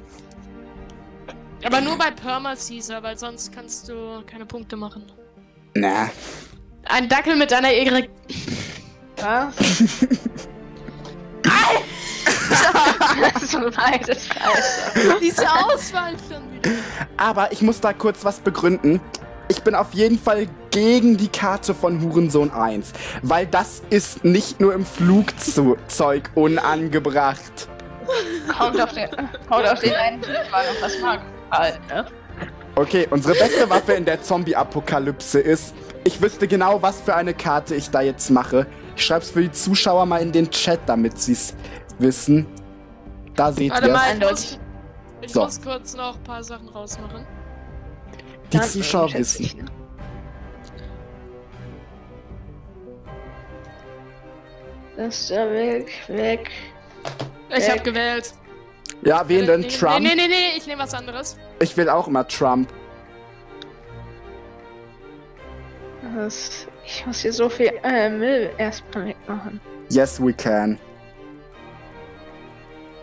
C: Aber nur bei Perma Caesar, weil sonst kannst du keine Punkte machen.
A: na.
C: Ein Dackel mit einer Ehre.
B: Was?
C: Diese Auswahl schon wieder.
A: Aber ich muss da kurz was begründen. Ich bin auf jeden Fall gegen die Karte von Hurensohn 1, weil das ist nicht nur im Flugzeug unangebracht.
B: Kommt auf den, kommt auf den einen und was mag halt, ne?
A: Okay, unsere beste Waffe in der Zombie-Apokalypse ist, ich wüsste genau, was für eine Karte ich da jetzt mache. Ich schreib's für die Zuschauer mal in den Chat, damit sie's wissen. Da seht
C: Warte
A: ihr
C: mal, ich
B: Eindeutig.
C: muss, ich
A: So.
C: muss kurz noch ein paar Sachen rausmachen.
A: Die Zuschauer wissen.
B: ne? Das ist der Weg, weg.
C: Ich
B: Äh.
C: hab gewählt.
A: Ja, wen denn? Trump?
C: Nee, nee, nee, nee, ich nehme was anderes.
A: Ich will auch immer Trump.
B: Das, ich muss hier so viel äh, Müll erstmal wegmachen.
A: Yes, we can.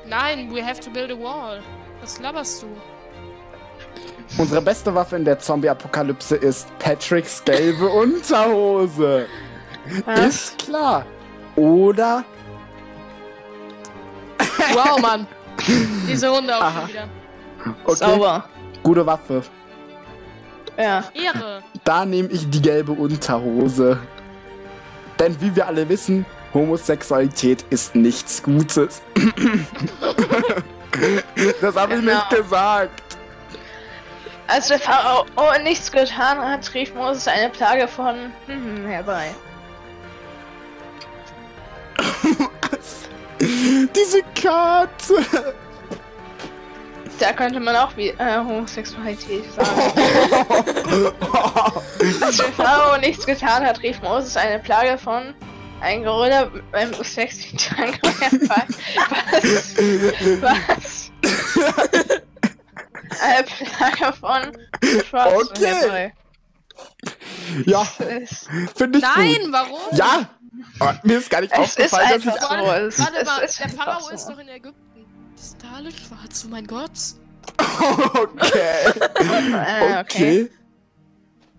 C: Nein, we have to build a wall. Was laberst du?
A: Unsere beste Waffe in der Zombie-Apokalypse ist Patricks gelbe [laughs] Unterhose.
B: Was?
A: Ist klar. Oder
C: Wow, [laughs] Mann. Diese Runde auch
A: Aha.
C: schon wieder.
A: okay,
B: Sauber.
A: gute Waffe.
B: Ja.
C: Ehre.
A: Da nehme ich die gelbe Unterhose. Denn wie wir alle wissen, Homosexualität ist nichts Gutes. [laughs] das habe ich
B: Genau.
A: nicht gesagt.
B: Als der Pharao oh, nichts getan hat, rief Moses eine Plage von hm, herbei. [laughs]
A: Diese Karte.
B: Da könnte man auch wie äh, Homosexualität sagen. [laughs] Als der Pharao nichts getan hat, rief Moses eine Plage von ein Gorilla beim sexy Tango herbei. Was? [laughs] Was? Eine Plage von Schwarzen
A: Okay. ja,
B: Es,
A: finde ich
C: Nein,
A: gut.
C: warum?
A: Ja. Aber mir ist gar nicht
B: es
A: aufgefallen, dass ich...
B: so.
C: Warte, mal,
B: ist
C: der Pharao
B: so.
C: ist doch in Ägypten. Ist da alles schwarz? Oh mein Gott.
A: Okay.
B: Äh, okay.
A: Okay.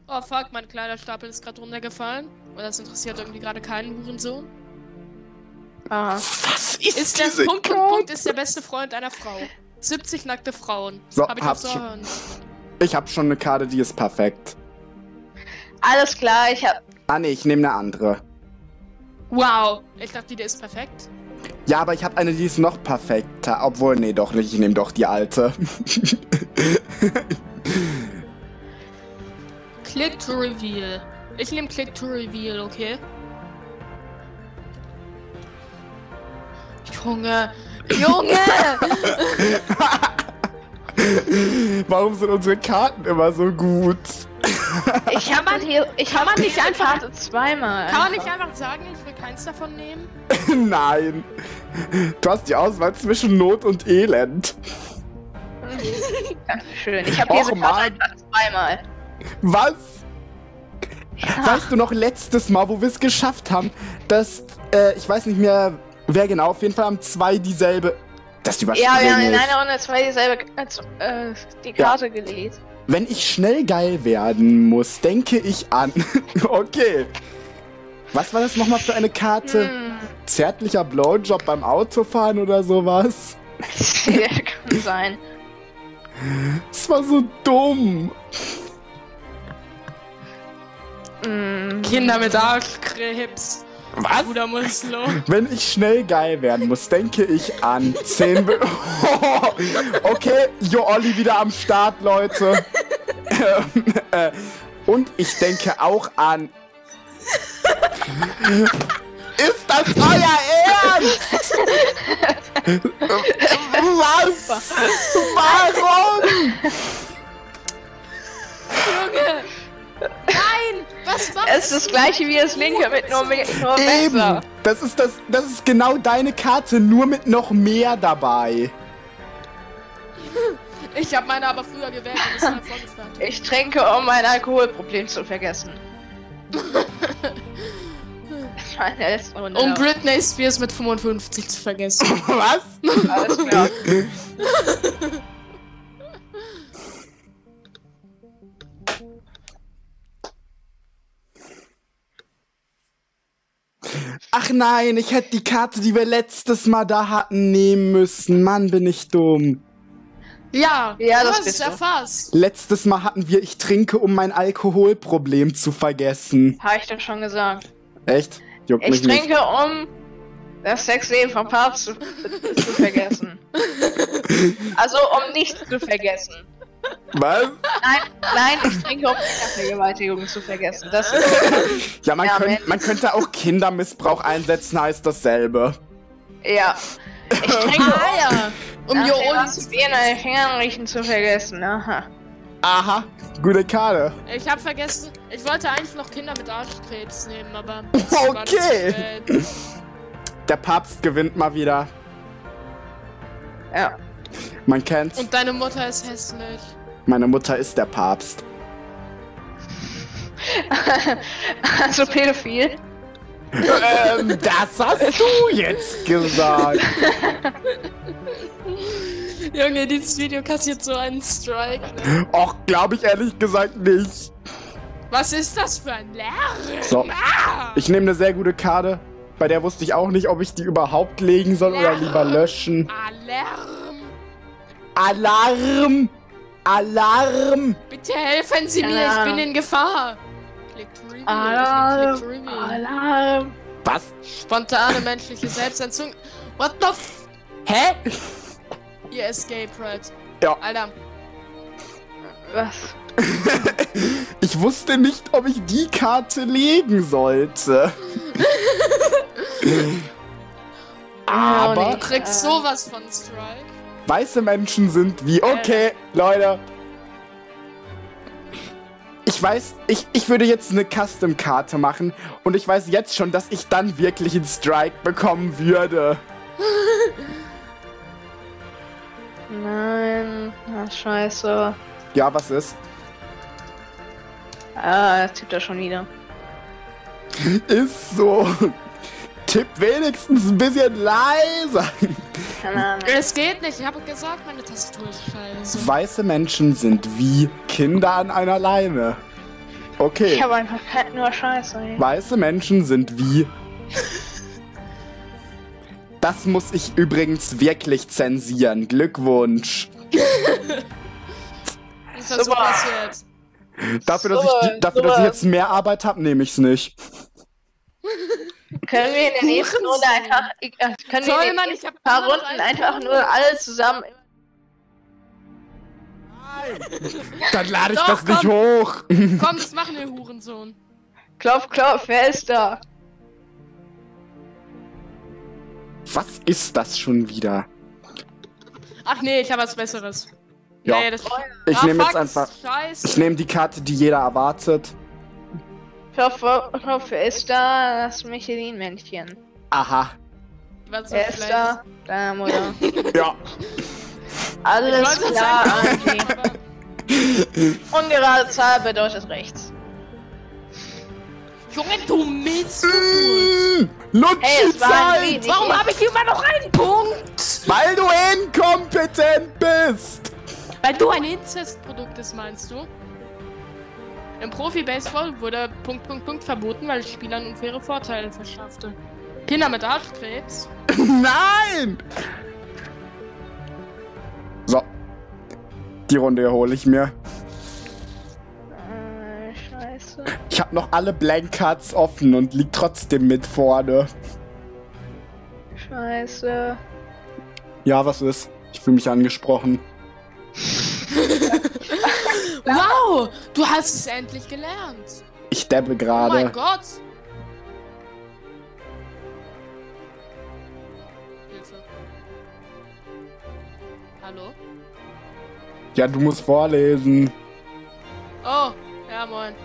C: Oh fuck, mein Kleiderstapel ist gerade runtergefallen. Und das interessiert irgendwie gerade keinen Hurensohn.
B: Aha.
A: Was ist,
C: Ist der
A: diese
C: Punkt, Punkt? Punkt ist der beste Freund einer Frau. 70 nackte Frauen.
A: So,
C: Hab ich
A: hab's
C: auf so
A: schon.
C: hören.
A: Ich habe schon eine Karte, die ist perfekt.
B: Alles klar, ich hab.
A: Ah nee, ich nehme eine andere.
C: Wow. Ich dachte, die ist perfekt.
A: Ja, aber ich habe eine, die ist noch perfekter. Obwohl, nee, doch nicht. Ich nehme doch die alte. [laughs]
C: Click to reveal. Ich nehme Click to reveal, okay? Junge. Junge!
A: Warum sind unsere Karten immer so gut?
B: Ich hab man hier. Ich
C: Kann
B: hab
C: man nicht einfach-
B: Karte zweimal.
C: Kann man nicht einfach sagen, ich will keins davon nehmen? [laughs]
A: Nein. Du hast die Auswahl zwischen Not und Elend.
B: Schön. Ich hab
A: Och,
B: diese Karte einfach zweimal.
A: Was?
B: Ja.
A: Weißt du noch letztes Mal, wo wir es geschafft haben, dass, äh, ich weiß nicht mehr, wer genau, auf jeden Fall haben zwei dieselbe. Das überspringe
B: Ja, wir haben in einer Runde zwei dieselbe äh, die Karte gelesen.
A: Wenn ich schnell geil werden muss, denke ich an. [laughs] okay. Was war das nochmal für eine Karte?
B: Hm.
A: Zärtlicher Blowjob beim Autofahren oder sowas? [laughs]
B: Ja, kann sein.
A: Das war so dumm.
B: Hm.
C: Kinder mit Arschkrebs.
A: Was?
C: Bruder Muslo.
A: Wenn ich schnell geil werden muss, denke ich an 10. Be [laughs] okay, Jo Olli wieder am Start, Leute. Ähm, äh, Und ich denke auch an. Ist das euer Ernst? Was? Warum?
C: Junge! Nein! Was war
B: Es ist das gleiche wie das linke mit nur, me- nur besser.
A: Eben. Das ist, das, das ist genau deine Karte, nur mit noch mehr dabei.
C: Ich habe meine aber früher gewählt und ist halt vorgefertigt.
B: Ich trinke, um mein Alkoholproblem zu vergessen. [laughs]
C: Um Britney Spears mit 55 zu vergessen. [laughs]
A: Was?
B: Alles klar. [laughs]
A: Ach nein, ich hätte die Karte, die wir letztes Mal da hatten, nehmen müssen. Mann, bin ich dumm.
C: Ja,
B: Ja,
C: du
B: das
C: hast
B: bist
C: es
B: du.
C: erfasst.
A: Letztes Mal hatten wir, ich trinke, um mein Alkoholproblem zu vergessen.
B: Habe ich doch schon gesagt.
A: Echt? Juckt
B: Ich
A: mich nicht.
B: trinke, um das Sexleben vom Papst zu, zu vergessen. [laughs] Also, um nichts zu vergessen.
A: Was?
B: Nein, nein, ich trinke, um Kindervergewaltigung zu vergessen. Das ist,
A: Ja, man,
B: Ja,
A: könnt, man könnte auch Kindermissbrauch einsetzen, heißt dasselbe.
B: ja. Ich [laughs] trinke,
C: Ah ja. Um Jo
B: den
C: Oli.
B: Bier in den Fingern riechen zu vergessen. Aha.
A: Aha, gute Karte.
C: Ich habe vergessen, ich wollte eigentlich noch Kinder mit Arschkrebs nehmen, aber. [laughs]
A: Okay. Der Papst gewinnt mal wieder.
B: Ja.
A: Man kennt's.
C: Und deine Mutter ist hässlich.
A: Meine Mutter ist der Papst. [laughs]
B: Also pädophil.
A: ähm, das hast du jetzt gesagt. [laughs]
C: Junge, dieses Video kassiert so einen Strike.
A: Och, glaube ich ehrlich gesagt nicht.
C: Was ist das für ein Lärm?
A: So.
C: Ah!
A: Ich nehme eine sehr gute Karte. Bei der wusste ich auch nicht, ob ich die überhaupt legen soll oder lieber löschen.
C: Alarm!
A: Alarm! Alarm!
C: Bitte helfen Sie
B: Keine
C: mir, ich bin in Gefahr. Click to Reveal.
B: Alarm!
C: Click to Reveal.
B: Alarm!
A: Was?
C: Spontane menschliche Selbstentzündung. What the f... Hä? Ihr Escape Red.
A: Ja.
C: Alter.
B: Was? [laughs]
A: Ich wusste nicht, ob ich die Karte legen sollte. [laughs] Aber
B: Oh,
C: Du kriegst sowas von Strike.
A: Weiße Menschen sind wie. Okay, Leute. Ich weiß, ich, ich würde jetzt eine Custom-Karte machen und ich weiß jetzt schon, dass ich dann wirklich einen Strike bekommen würde. [laughs]
B: Nein. Ach, scheiße.
A: Ja, was ist?
B: Ah, er tippt er schon wieder. [laughs]
A: Ist so. Tipp wenigstens ein bisschen leiser.
B: Keine Ahnung.
C: Es geht nicht. Ich habe gesagt, meine Tastatur ist scheiße.
A: Weiße Menschen sind wie Kinder an einer Leine.
B: Ich
A: Okay.
B: habe einfach kein- nur Scheiße. Ey.
A: Weiße Menschen sind wie. Das muss ich übrigens wirklich zensieren. Glückwunsch.
C: Ist das so passiert?
A: Dafür, dass ich, dafür, dass ich jetzt mehr Arbeit habe, nehme ich's nicht.
B: Können wir in der nächsten. Runde einfach. Äh, können wir
C: Toll,
B: in den
C: Mann, ich
B: nächsten paar Runden
C: einen
B: einfach nur alle zusammen.
A: Dann lade ich
C: Doch,
A: das nicht
C: komm.
A: hoch.
C: Komm, das machen wir, Hurensohn.
B: Klopf, klopf, wer ist da?
A: Was ist das schon wieder?
C: Ach nee, ich habe was Besseres.
A: Ja.
C: Nee, das
A: Ich
C: Ah,
A: nehme jetzt einfach.
C: Scheiße.
A: Ich nehme die Karte, die jeder erwartet.
B: Klopf, wer ist da? Das Michelin-Männchen.
A: Aha.
C: Was
B: Wer ist da? Da, Mutter.
A: Ja.
B: Alles klar,
C: aber-
B: Ungerade Zahl bedeutet rechts.
C: Junge, du Mist.
B: Hey, es war ein
A: Lutschi-Zeit!
B: Wie.
C: Warum habe ich immer noch einen Punkt?
A: Weil du inkompetent bist!
C: Weil du ein Inzestprodukt bist, meinst du? Im Profi-Baseball wurde Punkt, Punkt, Punkt verboten, weil es Spielern unfaire Vorteile verschaffte. Kinder mit Arschkrebs. [laughs]
A: Nein! So. Die Runde hole ich mir.
B: Äh, scheiße.
A: Ich habe noch alle Blank Cards offen und lieg trotzdem mit vorne.
B: Scheiße.
A: Ja, was ist? Ich fühle mich angesprochen.
C: Wow, du hast es endlich gelernt.
A: Ich debbe
C: Oh mein
A: gerade.
C: Gott. Hilfe. Hallo?
A: Ja, du musst vorlesen.
C: Oh, ja moin.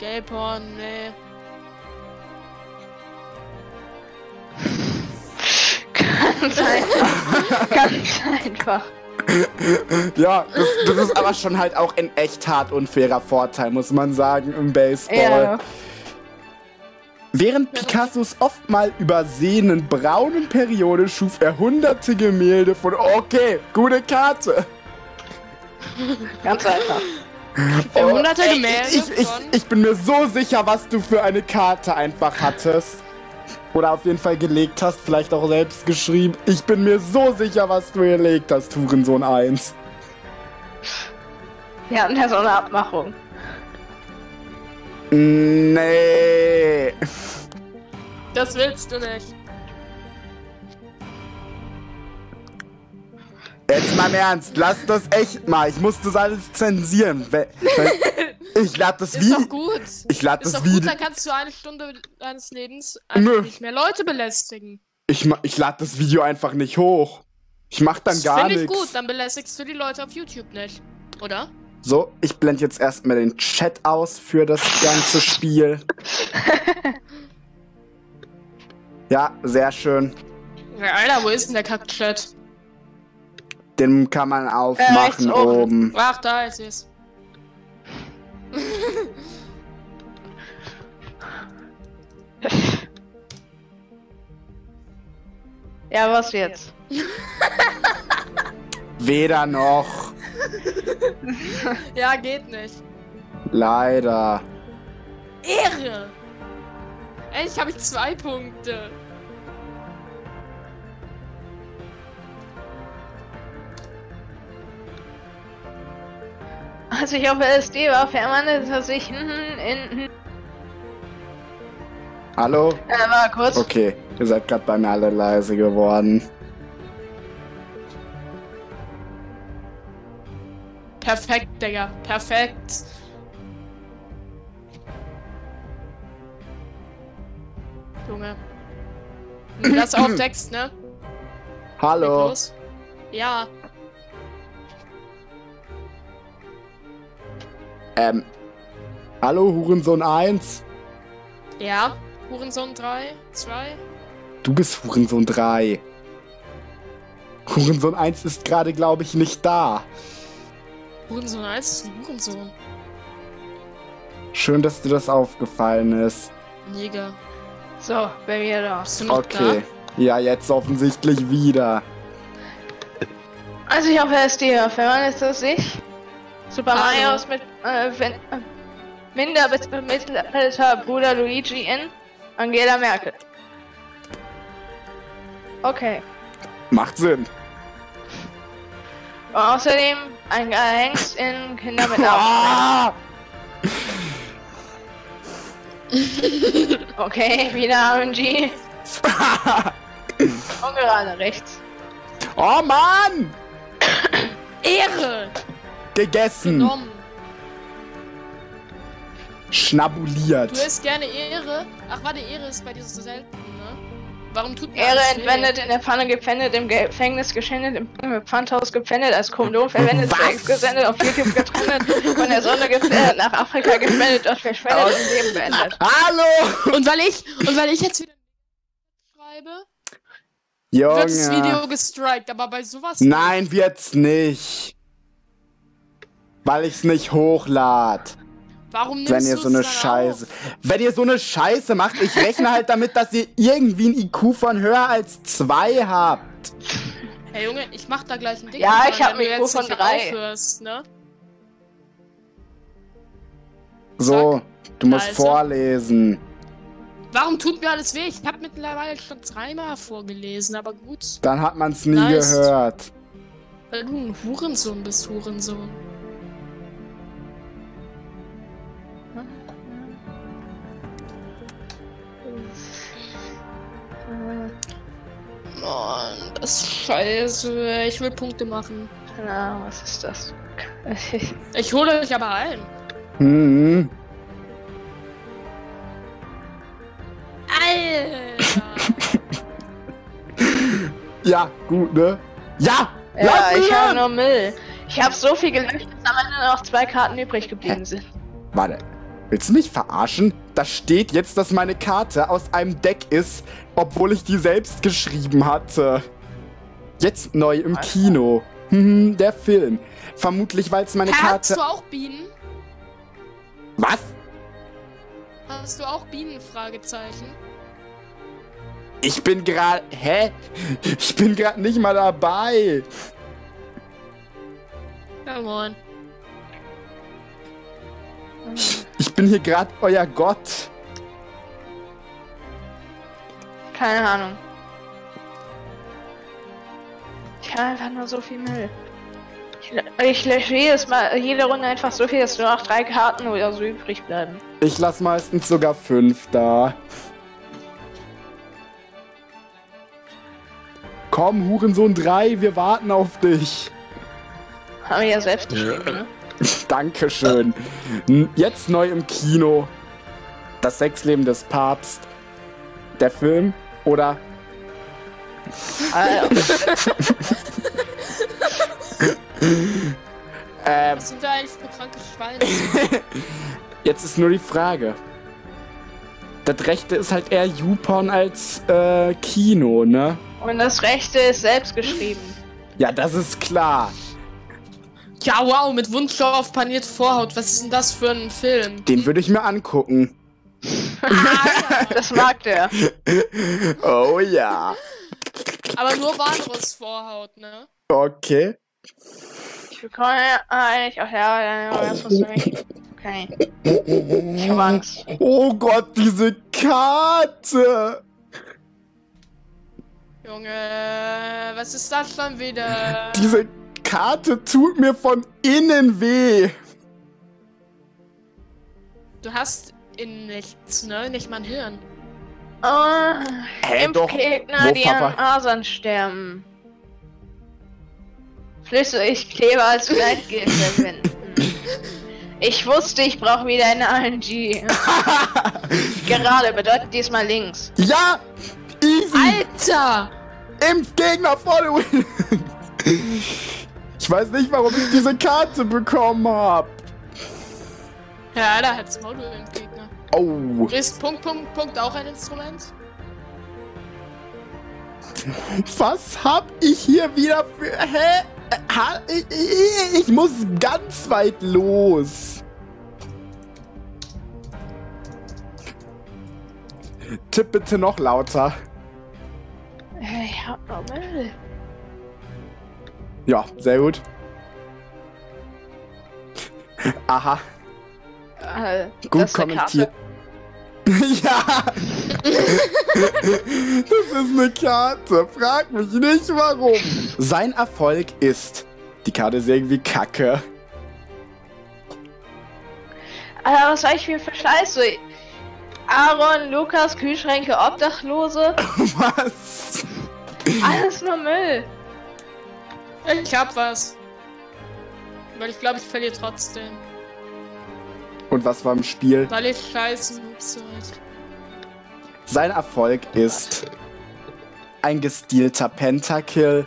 C: Gayporn, nee.
B: Ganz einfach. [laughs] Ganz einfach.
A: Ja, das, das ist aber schon halt auch ein echt hart unfairer Vorteil, muss man sagen, im Baseball.
B: Ja.
A: Während Picassos oft mal übersehenen braunen Periode schuf er hunderte Gemälde von. Okay, gute Karte.
B: Ganz einfach.
C: Für hunderte
A: ey,
C: Gemälde
A: Ich, ich,
C: von-
A: ich bin mir so sicher, was du für eine Karte einfach hattest. Oder auf jeden Fall gelegt hast, vielleicht auch selbst geschrieben. Ich bin mir so sicher, was du gelegt hast, Hurensohn 1.
B: Wir hatten ja so eine Abmachung.
A: Nee.
C: Das willst du nicht.
A: Jetzt mal im Ernst, lass das echt mal. Ich muss das alles zensieren. We- we- [laughs] Ich lade das
C: Ist doch
A: Video.
C: gut.
A: Ich lade das Video.
C: dann kannst du eine Stunde deines Lebens
A: Nö.
C: nicht mehr Leute belästigen.
A: Ich, ich lade das Video einfach nicht hoch. Ich mach dann
C: Das
A: gar
C: Finde ich
A: nichts.
C: gut, dann belästigst du die Leute auf YouTube nicht. Oder?
A: So, ich blende jetzt erstmal den Chat aus für das ganze Spiel. [laughs] ja, sehr schön.
C: Ja, Alter, wo ist denn der Kack-Chat?
A: Den kann man
B: rechts
A: aufmachen
B: oben.
A: oben.
C: Ach, da ist es.
B: Ja, was jetzt? [laughs]
A: Weder noch.
C: Ja, geht nicht.
A: Leider.
C: Ehre! Endlich habe ich zwei Punkte.
B: Als ich auf LSD war, verwandelte sich in, in,
A: Hallo?
B: äh, war kurz.
A: Okay, ihr seid gerade bei mir alle leise geworden.
C: Perfekt, Digga. Perfekt. Junge. Lass auf [clears throat] Text, ne? Leg
A: Hallo?
C: Ja.
A: Ähm. Hallo, Hurensohn 1?
C: Ja. Hurensohn 3, 2.
A: Du bist Hurensohn 3. Hurensohn 1 ist gerade, glaube ich, nicht da.
C: Hurensohn 1 ist ein Hurensohn.
A: Schön, dass dir das aufgefallen ist.
C: Mega.
B: So, bei mir da.
C: Bist du noch
A: Okay. Ja, jetzt offensichtlich wieder.
B: Als ich auf LSD war, verwandelte sich Super Mario aus mit äh, wenn, äh, minder bemittelter Bruder Luigi in Angela Merkel. Okay.
A: Macht Sinn.
B: Und außerdem ein Hengst in Kinder mit Augen. [laughs] Okay, wieder RNG. [laughs] Und gerade rechts.
A: Oh Mann! [coughs]
C: Ehre!
A: Gegessen.
C: Genommen.
A: Schnabuliert.
C: Du isst gerne Ehre? Ach, warte, Ehre ist bei dir so selten, ne? Warum tut mir
B: Ehre
C: alles weh?
B: entwendet, in der Pfanne gepfändet, im Gefängnis geschändet, im Pfandhaus gepfändet, als Kondom verwendet? Sex gesendet, auf YouTube getrennt, von der Sonne gefährdet, nach Afrika gespendet, dort verschwendet und Leben beendet. [laughs]
A: Hallo!
C: Und weil ich, und weil ich jetzt wieder schreibe, wird das
A: Junge.
C: Video gestrikt, aber bei sowas.
A: Nein, wird's nicht. Weil ich's nicht hochlad.
C: Warum nimmst
A: Wenn ihr so eine Scheiße.
C: auf?
A: Wenn ihr so eine Scheiße macht, ich rechne halt damit, dass ihr irgendwie ein IQ von höher als 2 habt.
C: Hey Junge, ich mach da gleich ein Ding.
B: Ja,
C: dran,
B: ich hab ein IQ
C: jetzt
B: von
C: nicht
B: drei.
C: Aufhörst, ne?
A: So, du musst
C: Also.
A: vorlesen.
C: Warum tut mir alles weh? Ich hab mittlerweile schon dreimal vorgelesen, aber gut.
A: Dann hat man's nie
C: Nice.
A: gehört.
C: Weil du ein Hurensohn bist, Hurensohn. Ist scheiße. Ich will Punkte machen.
B: Na, was ist das? [laughs]
C: Ich hole euch aber ein.
A: Hm.
C: Alter! [laughs]
A: Ja, gut, ne? Ja!
B: Ja,
A: lass
B: ich habe nur Müll. Ich habe so viel gelöscht, dass am Ende noch zwei Karten übrig geblieben sind.
A: Warte, willst du mich verarschen? Da steht jetzt, dass meine Karte aus einem Deck ist, obwohl ich die selbst geschrieben hatte. Jetzt neu im
B: Alter.
A: Kino. Hm, der Film. Vermutlich, weil es meine
C: Hast
A: Karte.
C: du auch Bienen?
A: Was?
C: Hast du auch Bienen? Fragezeichen.
A: Ich bin gerade. Hä? Ich bin gerade nicht mal dabei.
C: Come on.
A: Ich bin hier gerade euer Gott.
B: Keine Ahnung. Ich habe einfach nur so viel Müll. Ich, lö- ich lösche jedes Mal, jede Runde einfach so viel, dass nur noch drei Karten oder so übrig bleiben.
A: Ich lass meistens sogar fünf da. Komm, Hurensohn 3, wir warten auf dich.
B: Haben wir ja selbst geschrieben, ne? [laughs]
A: Dankeschön. Jetzt neu im Kino. Das Sexleben des Papst. Der Film oder ähm,
C: Was sind da eigentlich für kranke Schweine? [laughs]
A: jetzt ist nur die Frage. Das rechte ist halt eher YouPorn als äh, Kino, ne?
B: und das rechte ist selbst geschrieben.
A: Ja, das ist klar.
C: ja, wow, mit Wunschschau auf panierte Vorhaut. Was ist denn das für ein Film?
A: Den würde ich mir angucken. [laughs]
B: Das mag der. [laughs]
A: Oh ja.
C: Aber nur Walrus Vorhaut, ne?
A: Okay.
B: Ich bekomme eigentlich. Ach ja, du [laughs] nicht. Okay. Ich hab Angst.
A: Oh Gott, diese Karte.
C: Junge, was ist das schon wieder?
A: Diese Karte tut mir von innen weh.
C: Du hast in nichts, ne? Nicht mal ein Hirn.
B: Oh. Impfgegner, die an? Asern sterben. Flüssig Kleber als Gleitgel verwenden. Ich wusste, ich brauche wieder eine RNG. [laughs] Gerade bedeutet diesmal links.
A: Ja! Easy!
C: Alter!
A: Impfgegner Following! Ich weiß nicht, warum ich diese Karte bekommen habe.
C: Ja, da hat's im Gegner.
A: Oh,
C: Ist Punkt, Punkt, Punkt auch ein Instrument?
A: was hab ich hier wieder für... Hä? Ha- Ich, muss ganz weit los. Tipp bitte noch lauter.
B: Ich hab.
A: Ja, sehr gut. Aha,
B: Äh,
A: gut kommentiert. [laughs] ja! das ist eine Karte. Frag mich nicht warum. Sein Erfolg ist. Die Karte ist irgendwie kacke.
B: Alter, was soll ich mir für Scheiße? Aaron, Lukas, Kühlschränke, Obdachlose. [laughs]
A: Was?
B: Alles nur Müll.
C: Ich hab was. Weil ich glaube, ich verliere trotzdem.
A: Und was war im Spiel?
C: Weil ich scheiße.
A: Sein Erfolg ist ein gestielter Pentakill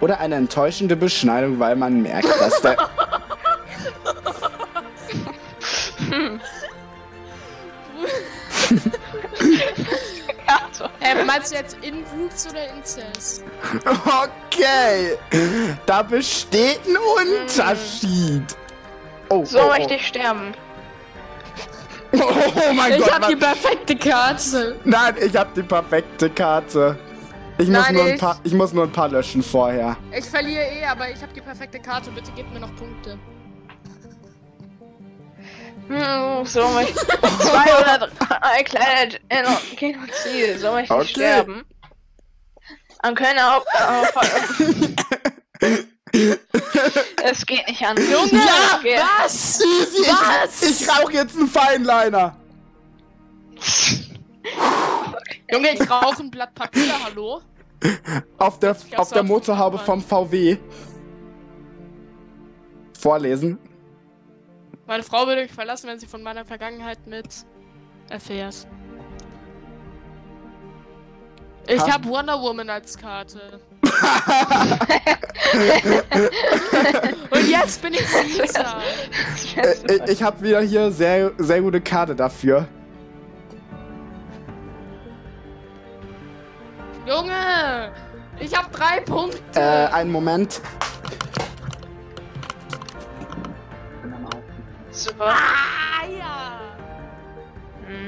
A: oder eine enttäuschende Beschneidung, weil man merkt, dass der. [laughs]
B: Karte.
C: Äh, meinst du jetzt Inwuchs oder Inzest?
A: Okay, da besteht ein Unterschied. Oh,
B: So
A: oh,
B: möchte
A: oh.
C: Hm.
B: ich sterben.
A: Oh, oh mein
C: Ich
A: Gott.
C: hab die
A: was-
C: perfekte Karte.
A: Nein, ich hab die perfekte Karte. Ich muss,
C: Nein,
A: nur ein
C: ich-
A: paar, ich muss nur ein paar löschen vorher.
C: Ich verliere eh, aber ich habe die perfekte Karte. Bitte gib mir noch Punkte.
B: Hm, so möchte [laughs] Zwei oder drei kleine Geno- Genozide. So möchte ich
A: Okay.
B: sterben. Am Kölner Hauptbahnhof. Es geht nicht an.
C: Junge,
A: Ja,
C: was?
A: Easy,
C: Was?
A: ich, ich rauch jetzt einen Feinliner.
C: Junge, ich rauche ein Blatt Papier, hallo?
A: Auf der, auf der Motorhaube vom VW. Vorlesen.
C: Meine Frau würde mich verlassen, wenn sie von meiner Vergangenheit mit erfährt. Ich
A: Ha-
C: habe Wonder Woman als Karte. [laughs] Und jetzt bin ich Caesar.
A: Äh, ich- ich habe wieder hier sehr, sehr gute Karte dafür.
C: Junge! Ich habe drei Punkte.
A: Äh, einen Moment.
B: Super.
C: ah, ja.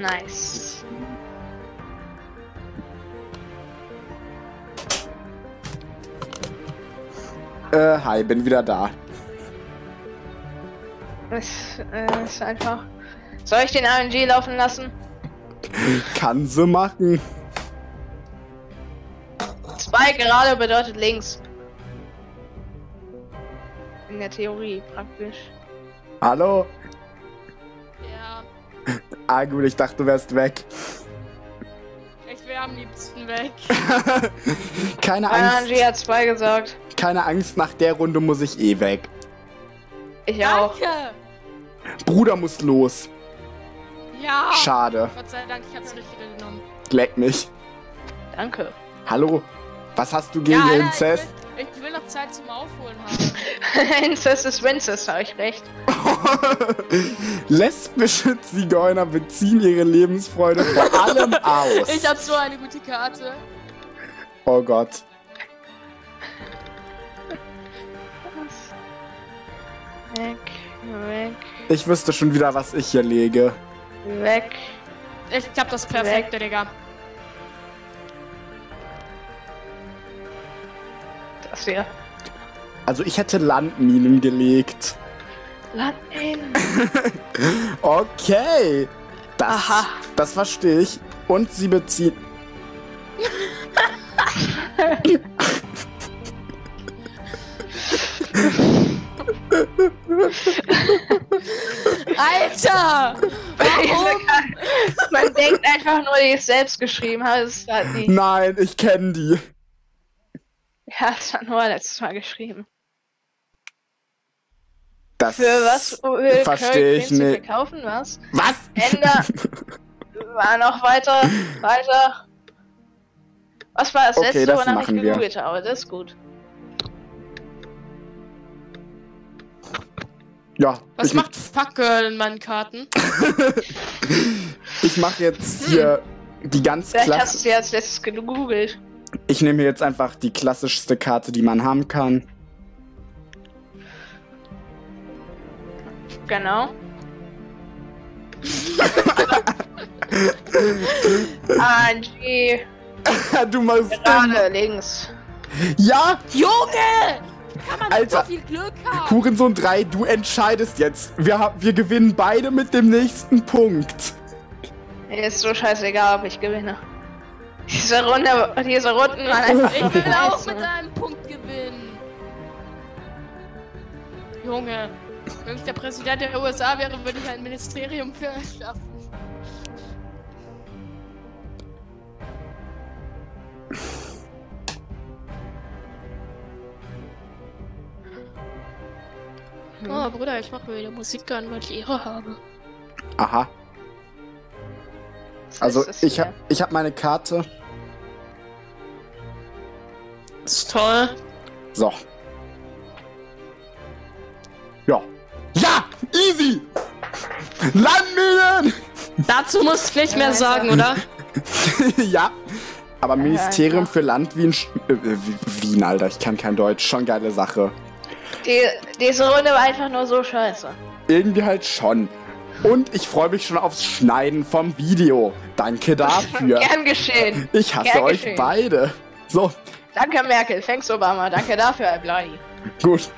B: Nice.
A: Äh, hi, bin wieder da.
B: Es äh, ist einfach. Soll ich den RNG laufen lassen? [laughs]
A: Kann sie machen.
B: Zwei gerade bedeutet links. In der Theorie praktisch.
A: Hallo?
C: Ja, [laughs]
A: Ah, gut, ich dachte, du wärst weg.
C: Wäre am liebsten weg. [laughs]
A: keine Angst.
B: RNG hat zwei gesagt.
A: Keine Angst, nach der Runde muss ich eh weg.
B: Ich auch.
C: Danke!
A: Bruder muss los.
C: Ja!
A: Schade.
C: Gott sei Dank, ich hab's richtige genommen.
A: Leck mich.
B: Danke.
A: Hallo? Was hast du gegen
C: Alter,
A: Inzest?
C: Ich will, ich will noch Zeit zum Aufholen haben. [laughs]
B: Incest ist Wincest, habe ich recht. [laughs]
A: Lesbische Zigeuner beziehen ihre Lebensfreude vor allem aus.
C: Ich hab so eine gute Karte.
A: oh Gott.
B: Weg, weg,
A: Ich wüsste schon wieder, was ich hier lege.
B: weg.
C: Ich hab das perfekte, Digga.
B: Das hier.
A: Also ich hätte Landminen gelegt.
B: Land in. [laughs]
A: Okay. Das,
B: Aha.
A: das verstehe ich. Und sie beziehen.
C: Alter! Warum? [laughs]
B: Man denkt einfach nur, die ist selbst geschrieben, halt nicht.
A: Nein, ich kenne die.
B: Ja, das hat Noah letztes Mal geschrieben.
A: Das
B: Für was? Für
A: verstehe ich nicht.
B: verkaufen, was?
A: Was?
B: Änder. War noch weiter, weiter. Was war das
A: Okay,
B: letzte,
A: das
B: wonach ich gegoogelt habe? Das ist gut.
A: ja,
C: Was
A: ich,
C: macht Fuck Girl in meinen Karten? [laughs]
A: ich mache jetzt hier die ganz
B: Vielleicht hast du
A: klasse.
B: sie als letztes gegoogelt.
A: Ich nehme jetzt einfach die klassischste Karte, die man haben kann.
B: Genau. [laughs] ANG, [laughs]
A: du machst
B: gerade links.
A: Ja,
C: Junge! Kann man
A: Alter.
C: so viel Glück haben?
A: Hurensohn 3, du entscheidest jetzt. Wir, haben- wir gewinnen beide mit dem nächsten Punkt.
B: Mir ist so scheißegal, ob ich gewinne. Diese Runde, diese Runden waren einfach
C: Ich will auch mit einem Punkt gewinnen. Junge, wenn ich der Präsident der USA wäre, würde ich ein Ministerium für erschaffen. Oh, Bruder, ich mache mir wieder Musik an, weil ich Ehre habe.
A: Aha. Also ich
B: hier?
A: hab, ich hab meine Karte.
C: Das ist toll.
A: So. Ja. Ja! Easy! Landminen!
C: Dazu musst du nicht mehr sagen,
B: ja.
C: oder? [laughs]
A: ja. Aber Ministerium für Land Wien, Sch- äh, äh, Wien, Alter, ich kann kein Deutsch. Schon geile Sache.
B: Die, diese Runde war einfach nur so scheiße.
A: Irgendwie halt schon. Und ich freue mich schon aufs Schneiden vom Video. Danke dafür. [laughs]
B: Gern geschehen.
A: Ich hasse
B: Gern
A: euch
B: geschehen.
A: beide. So,
B: Danke Merkel, thanks Obama, danke dafür, Blei.
A: gut.